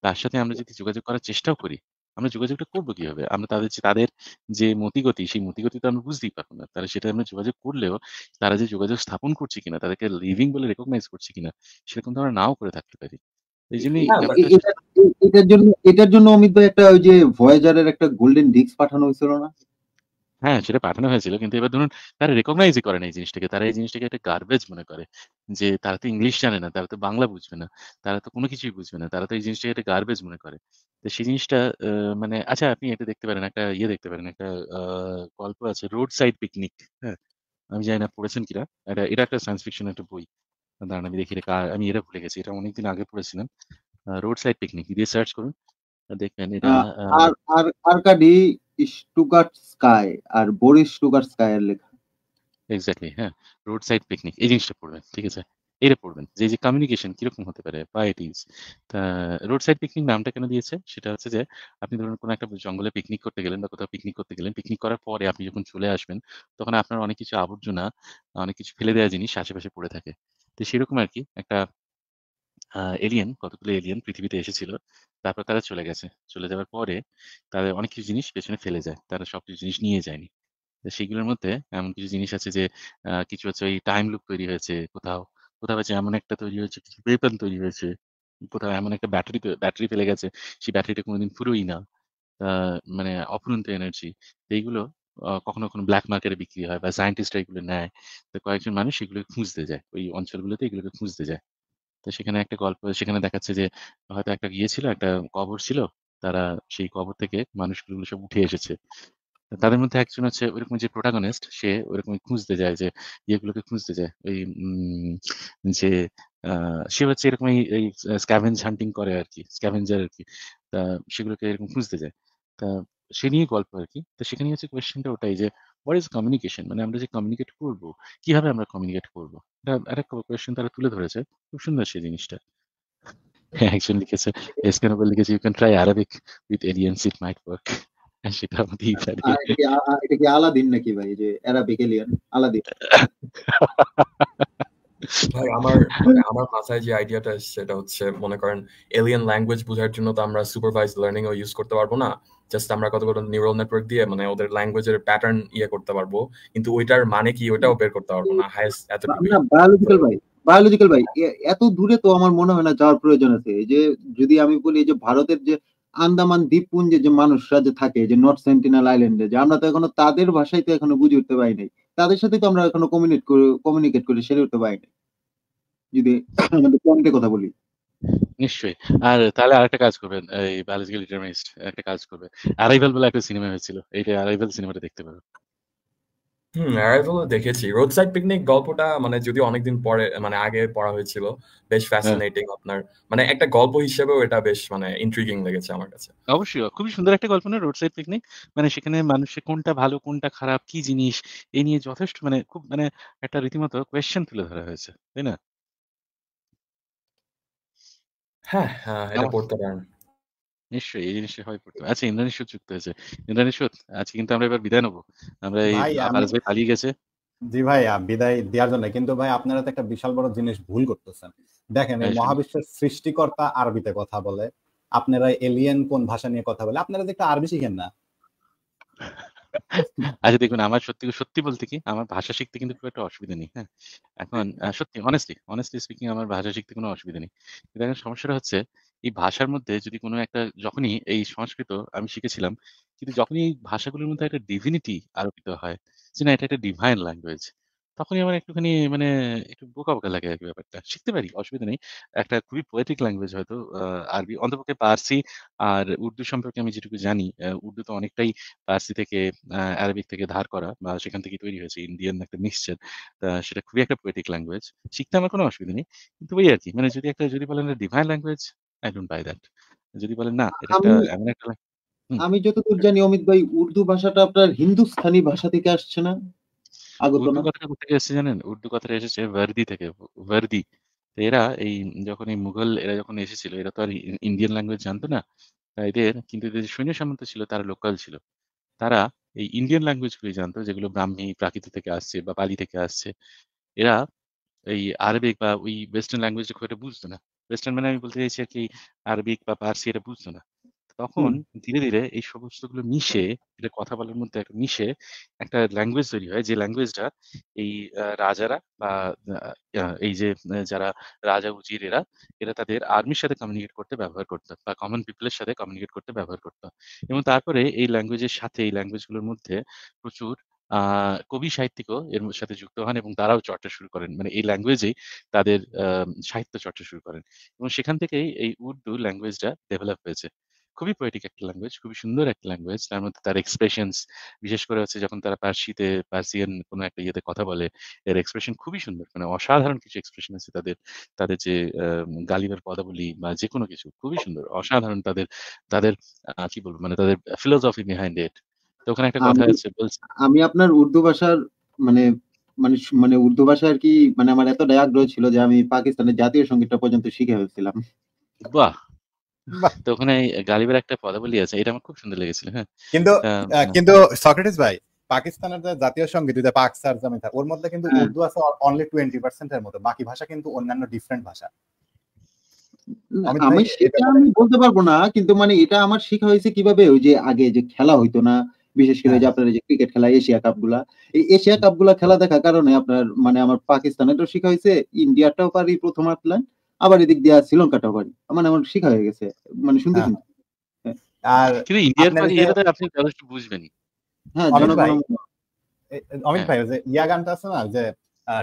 B: তার সাথে আমরা যদি যোগাযোগ করার চেষ্টাও করি আমরা যোগাযোগটা করব কীভাবে? আমরা তাদের যে তাদের যে মতিগতি সেই মতিগতি তো আমরা বুঝতেই পারব না। তারা সেটা আমরা যোগাযোগ করলেও তারা যে যোগাযোগ স্থাপন করছে কিনা তাদেরকে লিভিং বলে রেকগনাইজ করছে কিনা সেরকম তো আমরা নাও করে থাকতে পারি। এই জন্যই
E: এটার জন্য এটার জন্য অমিত ভাই একটা ওই যে ভয়েজারের একটা গোল্ডেন ডিস্ক পাঠানো হয়েছিল না?
B: হ্যাঁ সেটা পাঠানো হয়েছিল। কিন্তু এবার ধরুন তারা রেকগনাইজই করে না এই জিনিসটাকে। তারা এই জিনিসটাকে একটা গার্বেজ মনে করে যে তারা তো ইংলিশ জানে না তারা তো বাংলা বুঝবে না তারা তো কোনো কিছুই বুঝবে না তারা তো এই জিনিসটাকে একটা গার্বেজ মনে করে। তো সেই জিনিসটা মানে আচ্ছা আপনি এটা দেখতে পারেন একটা ইয়ে দেখতে পারেন একটা গল্প আছে রোড সাইড পিকনিক হ্যাঁ? আমি জানি না পড়েছেন কিনা? এটা এটা একটা সায়েন্স ফিকশন একটা বই। দাঁড়ান আমি দেখি এটা কার- আমি এটা ভুলে গেছি এটা অনেকদিন আগে পড়েছিলাম। রোড সাইড পিকনিক দিয়ে সার্চ করুন দেখবেন এটা
E: আহ, আর আর আরকাডি স্টুগার্ট স্কাই আর বরিস স্টুগার্ট স্কাই এর লেখা।
B: এক্স্যাক্টলি হ্যাঁ। রোড সাইড পিকনিক এই জিনিসটা পড়বেন, ঠিক আছে? এটা পড়বেন। যে যে কমিউনিকেশন কীরকম হতে পারে, বা তা রোড সাইড পিকনিক নামটা কেন দিয়েছে? সেটা হচ্ছে যে, আপনি ধরুন কোনো একটা জঙ্গলে পিকনিক করতে গেলেন বা কোথাও পিকনিক করতে গেলেন পিকনিক করার পরে আপনি যখন চলে আসবেন, তখন আপনার অনেক কিছু আবর্জনা, অনেক কিছু ফেলে দেওয়া জিনিস আশেপাশে পড়ে থাকে। তো সেরকম আর কি একটা এলিয়েন কতগুলো এলিয়েন পৃথিবীতে এসেছিল, তারপর তারা চলে গেছে। চলে যাওয়ার পরে তাদের অনেক কিছু জিনিস পেছনে ফেলে যায়, তারা সব কিছু জিনিস নিয়ে যায়নি। সেগুলোর মধ্যে এমন কিছু জিনিস আছে যে কিছু হচ্ছে ওই টাইম লুপ তৈরি হয়েছে, কোথাও কোথাও হচ্ছে এমন একটা তৈরি হয়েছে, কিছু ওয়েপন তৈরি হয়েছে, কোথাও এমন একটা ব্যাটারি ব্যাটারি ফেলে গেছে, সেই ব্যাটারিটা কোনোদিন ফুরোই না মানে অফুরন্ত এনার্জি এইগুলো কখনো কখনো ব্ল্যাক মার্কেটে বিক্রি হয় বা সায়েন্টিস্টরা এগুলো নেয়। তো কয়েকজন মানুষ এগুলো খুঁজতে যায়, ওই অঞ্চলগুলোতে এগুলোকে খুঁজতে যায়। তো সেখানে একটা গল্প, সেখানে দেখাচ্ছে যে, হয়তো একটা ইয়ে ছিল, একটা কবর ছিল, তারা সেই কবর থেকে মানুষগুলো সব উঠে এসেছে। তাদের মধ্যে একজন হচ্ছে ওইরকম যে প্রোটাগনিস্ট সে ওইরকম খুঁজতে যায় যে, ইয়েগুলোকে খুঁজতে যায়। ওই যে সে হচ্ছে এরকম এই স্ক্যাভেঞ্জ হান্টিং করে আর কি স্ক্যাভেঞ্জার আর কি তা সেগুলোকে এরকম খুঁজতে যায়। তা সে নিয়ে গল্প আর কি তো সেখানে হচ্ছে কোয়েশ্চেনটা ওটাই যে হোয়াট ইজ কমিউনিকেশন মানে আমরা যে কমিউনিকেট করব কীভাবে আমরা কমিউনিকেট করব? এটা একটা কোয়েশ্চেন তারা তুলে ধরেছে। খুব সুন্দর সেই জিনিসটা। একজন লিখেছে এসকানোবেল লিখেছে you can try Arabic with aliens it might work সেটা
E: আমাদের এটা কি আলাদিন নাকি ভাই? যে অ্যারাবিক এলিয়ান আলাদিন। [laughs]
F: ভাই, আমার আমার মাথায় যে আইডিয়াটা সেটা হচ্ছে, মনে করেন এলিয়েন ল্যাঙ্গুয়েজ বোঝার জন্য তো আমরা সুপারভাইজ লার্নিং ও ইউজ করতে পারব না। জাস্ট আমরা কতগুলো নিউরাল নেটওয়ার্ক দিয়ে মানে ওদের ল্যাঙ্গুয়েজের প্যাটার্ন ইয়ে করতে পারব। কিন্তু ওইটার মানে কি ওটাও বের করতে পারব না হাইস্ট এতটুকুই
E: না বায়োলজিক্যাল ভাই বায়োলজিক্যাল ভাই এত দূরে তো আমার মনে হয় না যাওয়ার প্রয়োজন আছে। যে, যদি আমি বলি যে ভারতের যে আন্দামান দ্বীপপুঞ্জে যে মানুষরা যে থাকে যে নর্থ সেন্টিনেল আইল্যান্ডে যে আমরা তো এখনও তাদের ভাষাই তো এখনও বুঝে উঠতে পারি নাই। তাদের সাথে তো আমরা এখনও কমিউনিকেট করে কমিউনিকেট করে, সেরে উঠতে পারি নাই। যদি আমাদের পয়েন্টের কথা বলি
B: নিশ্চয়ই। আর তাহলে আরেকটা কাজ করবেন। এই বায়োলজিক্যাল ডিটারমিনিস্ট একটা কাজ করবে। 'অ্যারাইভাল' বলে একটা সিনেমা হয়েছিল। এইটা 'অ্যারাইভাল' সিনেমাটা দেখতে পারো।
F: হুম, 'অ্যারাইভাল' দেখেছি। 'রোড সাইড পিকনিক' গল্পটা মানে যদিও অনেকদিন পরে মানে আগে পড়া হয়েছিল। বেশ। ফ্যাসিনেটিং আপনার মানে একটা গল্প হিসেবেও এটা বেশ মানে ইন্ট্রিগিং লেগেছে আমার কাছে।
B: অবশ্যই। খুবই সুন্দর একটা গল্প না 'রোড সাইড পিকনিক'? মানে সেখানে মানুষের কোনটা ভালো, কোনটা খারাপ, কি জিনিস এই নিয়ে যথেষ্ট মানে খুব মানে একটা রীতিমতো কোয়েশ্চেন তুলে ধরা হয়েছে। তাই না?
F: হ্যাঁ, হ্যাঁ, এটা পড়তে পারেন।
B: নিশ্চয়ই এই জিনিসটা সবাই পড়তে আচ্ছা ইন্দ্রাণী সুদ যুক্ত হয়েছে। ইন্দ্রাণী সুদ আজকে কিন্তু আমরা এবার বিদায় নেব। আমরা এই
A: ভাই
B: আ
A: আমি
B: ফারাজ ভাই পালিয়ে গেছে।
A: জি ভাই আ বিদায় দেওয়ার জন্য। কিন্তু ভাই আপনারা তো একটা বিশাল বড় জিনিস ভুল করতেছেন। দেখেন এই
B: হ্যাঁ, শুনি।
A: মহাবিশ্বের সৃষ্টিকর্তা আরবিতে কথা বলে। আপনারা এলিয়েন কোন ভাষা নিয়ে কথা বলে। আপনারা যে একটু আরবি শিখেন না।
B: আচ্ছা দেখুন আমার সত্যি, সত্যি বলতে কি আমার ভাষা শিখতে কিন্তু খুব একটা অসুবিধা নেই। হ্যাঁ? এখন সত্যি অনেস্টলি অনেস্টলি স্পিকিং আমার ভাষা শিখতে কোনো অসুবিধা নেই। কিন্তু এখন সমস্যাটা হচ্ছে এই ভাষার মধ্যে যদি কোনো একটা যখনই এই সংস্কৃত আমি শিখেছিলাম, কিন্তু যখনই এই ভাষাগুলোর মধ্যে একটা ডিভিনিটি আরোপিত হয়, যে না এটা একটা ডিভাইন ল্যাঙ্গুয়েজ। তখনই আমার একটুখানি মানে একটু বোকা, বোকা লাগে আরকি ব্যাপারটা। শিখতে পারি, অসুবিধা নেই। একটা খুবই পোয়েটিক ল্যাঙ্গুয়েজ হয়তো আ আরবি। অন্ততপক্ষে পার্সি আর উর্দু সম্পর্কে আমি যেটুকু জানি, উর্দু তো অনেকটাই পার্সি থেকে আ অ্যারাবিক থেকে ধার করা বা সেখান থেকেই তৈরি হয়েছে ইন্ডিয়ান একটা মিক্সচার। তা সেটা খুবই একটা পোয়েটিক ল্যাঙ্গুয়েজ। শিখতে আমার কোনো অসুবিধা নেই। কিন্তু ওই আরকি মানে যদি একটা যদি বলেন divine language, I don't buy that. যদি বলেন না এটা একটা
E: আমি
B: এমন একটা ল্যা হুম।
E: আমি যতদূর জানি অমিত ভাই উর্দু ভাষাটা আপনার হিন্দুস্থানি ভাষা থেকে আসছে না?
B: এসেছে জানেন? উর্দু কথাটা এসেছে থেকে। এরা এই যখন এই মুঘল এরা যখন এসেছিল এরা তো আর ইন্ডিয়ান ল্যাঙ্গুয়েজ জানতো না। এদের কিন্তু এদের সৈন্য সামন্ত ছিল তারা লোকাল ছিল। তারা এই ইন্ডিয়ান ল্যাঙ্গুয়েজ গুলোই জানতো যেগুলো ব্রাহ্মী, প্রাকৃত থেকে আসছে বা পালি থেকে আসছে। এরা এই আরবিক বা ওই ওয়েস্টার্ন ল্যাঙ্গুয়েজ খুব একটা বুঝতো না। ওয়েস্টার্ন মানে আমি বলতে চাইছি আরকি আরবিক বা পার্সি এটা বুঝতো না। তখন
E: হুম।
B: ধীরে, ধীরে এই সমস্তগুলো মিশে এটা কথা বলার মধ্যে একটা মিশে একটা ল্যাঙ্গুয়েজ তৈরি হয় যে ল্যাঙ্গুয়েজটা এই আ রাজারা বা আ এই যে আ যারা রাজা উজির এরা, এরা তাদের আর্মির সাথে কমিউনিকেট করতে ব্যবহার করত বা কমন পিপল এর সাথে কমিউনিকেট করতে ব্যবহার করত। এবং তারপরে এই ল্যাঙ্গুয়েজের সাথে এই ল্যাঙ্গুয়েজগুলোর মধ্যে প্রচুর আ কবি সাহিত্যিকও এর সাথে যুক্ত হন এবং তারাও চর্চা শুরু করেন। মানে এই ল্যাঙ্গুয়েজেই তাদের আ সাহিত্য চর্চা শুরু করেন। এবং সেখান থেকেই এই উর্দু ল্যাঙ্গুয়েজটা ডেভেলপ হয়েছে। খুবই পোয়েটিক একটা ল্যাঙ্গুয়েজ, খুবই সুন্দর একটা ল্যাঙ্গুয়েজ। তার মধ্যে তার এক্সপ্রেশনস বিশেষ করে হচ্ছে যখন তারা পার্সিতে পার্সিয়ান কোনো একটা ইয়েতে কথা বলে, এর এক্সপ্রেশন খুবই সুন্দর। মানে অসাধারণ কিছু এক্সপ্রেশন আছে তাদের। তাদের যে গালিবের পদাবলী বা যেকোনো কিছু খুবই সুন্দর। অসাধারণ তাদের তাদের কি বলব মানে তাদের ফিলোসফি বিহাইন্ড ইট। তো ওখানে একটা কথা
E: আমি
B: আছে বলছে
E: আমি আপনার উর্দু ভাষার মানে মানে মানে উর্দু ভাষা আরকি মানে আমার এতটাই আগ্রহ ছিল যে আমি পাকিস্তানের জাতীয় সঙ্গীতটা পর্যন্ত শিখে ফেলছিলাম।
B: বাহ! তো ওখানে গালিবের একটা পদাবলী আছে। এটা আমার খুব সুন্দর লেগেছিল। হ্যাঁ?
A: কিন্তু
B: হ্যাঁ।
A: কিন্তু সক্রেটিস ভাই পাকিস্তানের যে জাতীয় সংগীত ওই যে পাক সার জমি থা ওর মধ্যে কিন্তু
E: হ্যাঁ।
A: উর্দু আছে অনলি 20% এর মতো। বাকি ভাষা কিন্তু অন্যান্য ডিফারেন্ট ভাষা।
E: আমি সেটা
A: এটা
E: আমি বলতে পারব না। কিন্তু মানে এটা আমার শিখা হয়েছে কীভাবে ওই যে আগে যে খেলা হইতো না, বিশেষ করে
A: হ্যাঁ,
E: যে। আপনার এই যে ক্রিকেট খেলা, এশিয়া কাপগুলা। এই এশিয়া কাপগুলা খেলা দেখার কারণে আপনার মানে আমার পাকিস্তানেরটাও শিখা হয়েছে ইন্ডিয়াটাও পারি ১ম হাফ লাইন, আবার এদিক দিয়া শ্রীলঙ্কাটাও পারি। মানে আমার শিখা হয়ে গেছে। মানে শুনতে,
A: হ্যাঁ।
E: শুনতে। হ্যাঁ।
A: আর
B: কিন্তু ইন্ডিয়ার
A: আপনার
B: পারি
A: যে
B: এটা তো আপনি যথেষ্ট বুঝবেনই।
E: হ্যাঁ,
A: অমিত ভাই
B: হ্যাঁ।
A: যে ইয়া গানটা আছে না যে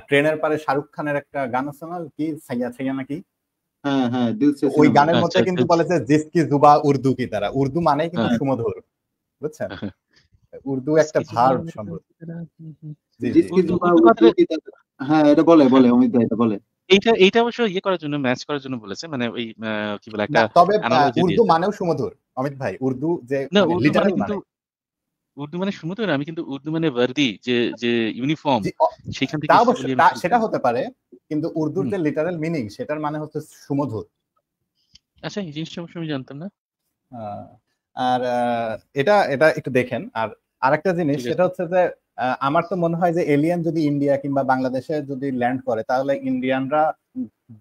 A: ট্রেনের পারে শাহরুখ খানের একটা গান আছে না কি সাইয়া সাইয়া নাকি?
E: হ্যাঁ, হ্যাঁ,
A: ওই গানের
B: আচ্ছা,
A: মধ্যে
B: আচ্ছা,
A: কিন্তু
B: আচ্ছা।
A: জিসকি জুবা উর্দু কি তারা। উর্দু মানেই কিন্তু। সুমধুর। বুঝছেন? উর্দু একটা ভার্ব
E: হ্যাঁ, এটা বলে। বলে অমিত ভাই এটা বলে।
B: এইটা এইটা অবশ্য ইয়ে করার জন্য ম্যাচ করার জন্য বলেছে। মানে ওই কি বলে একটা
A: তবে উর্দু মানেও সুমধুর। অমিত ভাই উর্দু যে মানে
B: মানে
A: লিটারাল
B: কিন্তু
A: মানে।
B: উর্দু মানে সুমধুর আমি কিন্তু উর্দু মানে ওয়ার্দি যে যে ইউনিফর্ম সেখান থেকে
A: সেটা হতে পারে। কিন্তু উর্দুর যে লিটারাল মিনিং সেটার মানে হচ্ছে সুমধুর।
B: আচ্ছা এই জিনিসটা অবশ্য আমি জানতাম না।
A: আর এটা এটা একটু দেখেন। আর আরেকটা জিনিস সেটা হচ্ছে যে আমার তো মনে হয় যে এলিয়েন যদি ইন্ডিয়া কিংবা বাংলাদেশে যদি ল্যান্ড করে তাহলে ইন্ডিয়ানরা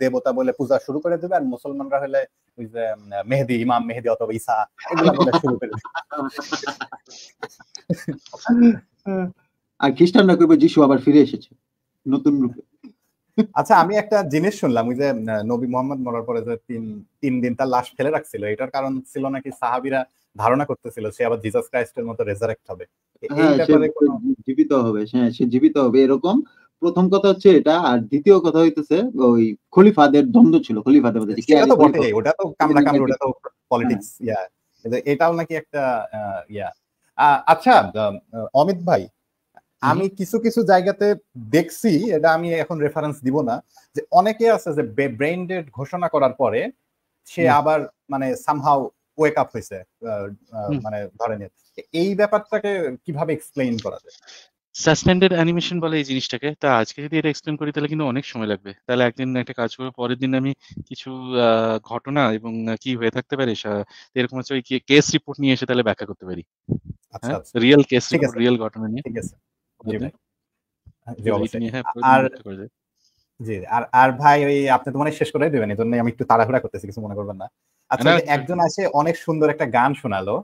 A: দেবতা বলে পূজা শুরু করে দেবে আর মুসলমানরা হলে ওই যে মেহেদী, ইমাম মেহেদী অথবা ঈসা এগুলা বলে শুরু করে দেবে।
E: আর খ্রিস্টানরা কইবে যিশু আবার ফিরে এসেছে। নতুন রূপে।
A: আচ্ছা আমি একটা জিনিস শুনলাম ওই যে নবী মোহাম্মদ মরার পরে যে ৩ ৩ দিন তার লাশ ফেলে রাখছিল। এটার কারণ ছিল নাকি সাহাবীরা ধারণা করতেছিল সে আবার জিসাস ক্রাইস্টের মতো রেজারেক্ট হবে।
E: হ্যাঁ, জীবিত হবে। হ্যাঁ, সে জীবিত হবে। এরকম প্রথম কথা হচ্ছে এটা আর দ্বিতীয় কথা হইতেছে ওই খলিফাদের দ্বন্দ্ব ছিল খলিফাদের মধ্যে
A: সেটা তো বটে ওটা তো কামড়া কামড় ওটা তো
E: হ্যাঁ।
A: Politics yeah. এটাও নাকি একটা ইয়া। আহ, আচ্ছা অমিত ভাই আমি কিছু কিছু জায়গাতে দেখছি এটা আমি এখন রেফারেন্স দিব না যে অনেকে আছে যে ব্রেইন ডেড ঘোষণা করার পরে সে আবার মানে সামহাউ ওয়েক আপ হয়েছে। মানে ধরে নিয়ে এই ব্যাপারটাকে কীভাবে এক্সপ্লেইন করা যায়?
B: সাসপেন্ডেড অ্যানিমেশন বলে এই জিনিসটাকে। তা আজকে যদি এটা এক্সপ্লেন করি তাহলে কিন্তু অনেক সময় লাগবে। তাহলে একদিন একটা কাজ করব পরের দিন আমি কিছু ঘটনা এবং কি হয়ে থাকতে পারে এরকম হচ্ছে ওই কেস রিপোর্ট নিয়ে এসে তাহলে ব্যাখ্যা করতে পারি। রিয়েল কেস রিপোর্ট রিয়েল ঘটনা নিয়ে।
A: ঠিক আছে।
B: হ্যাঁ
A: আর
B: করা
A: জি আর আর ভাই ওই আপনি তো মানে শেষ করে দেবেন এই জন্য আমি একটু তাড়াহুড়া করতেছি কিছু মনে করবেন না। আচ্ছা একজন আসে অনেক সুন্দর একটা গান শোনালো।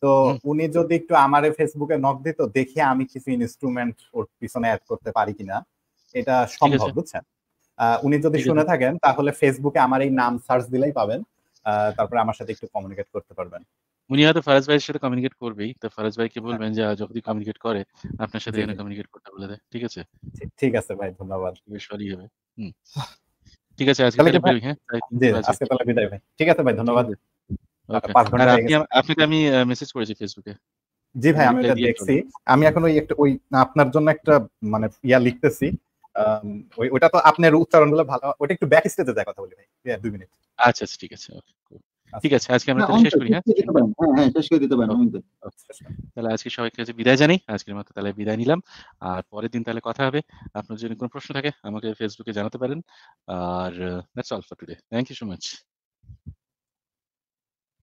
A: তো উনি যদি একটু আমারে ফেসবুকে নক দিত দেখে আমি কিছু ইনস্ট্রুমেন্ট ওর পিছনে অ্যাড করতে পারি কিনা এটা সম্ভব বুঝছেন? উনি যদি শুনে থাকেন তাহলে ফেসবুকে আমার এই নাম সার্চ দিলেই পাবেন। তারপরে আমার সাথে একটু কমিউনিকেট করতে পারবেন।
B: উনি হয়তো ফারাজ ভাইয়ের সাথে কমিউনিকেট করবেই। তো ফারাজ ভাইকে বলবেন যে যদি কমিউনিকেট করে আপনার সাথে এখানে কমিউনিকেট করতে বলে দেয়। ঠিক আছে?
A: ঠিক- ঠিক আছে ভাই ধন্যবাদ।
B: বেশ ভালোই হবে। হুম। ঠিক আছে আজকে
A: তাহলে
B: হ্যাঁ
A: জি আজকে তাহলে বিদায় ভাই। ঠিক আছে ভাই ধন্যবাদ।
B: ওকে। আপনাকে আমি মেসেজ করেছি ফেসবুকে
A: জি ভাই আমি এটা দেখছি। আমি এখন ওই একটা ওই আপনার জন্য একটা মানে ইয়া লিখতেছি। ওই ওটা তো আপনার উচ্চারণগুলো ভালো ওটা একটু ব্যাক স্টেজে দেখা কথা বলি ভাই। হ্যাঁ দুই মিনিট।
B: আচ্ছা আচ্ছা ঠিক আছে cool. ঠিক আছে আজকে আমরা তাহলে শেষ করি হ্যাঁ?
E: শেষ করে দিতে পারেন। হ্যাঁ হ্যাঁ শেষ করে দিতে পারেন।
B: তাহলে আজকে সবাইকে কাছে বিদায় জানাই। আজকের মতো তাহলে বিদায় নিলাম। আর পরের দিন তাহলে কথা হবে। আপনার যদি কোনো প্রশ্ন থাকে আমাকে ফেসবুকে জানাতে পারেন। আর that's all for today thank you so much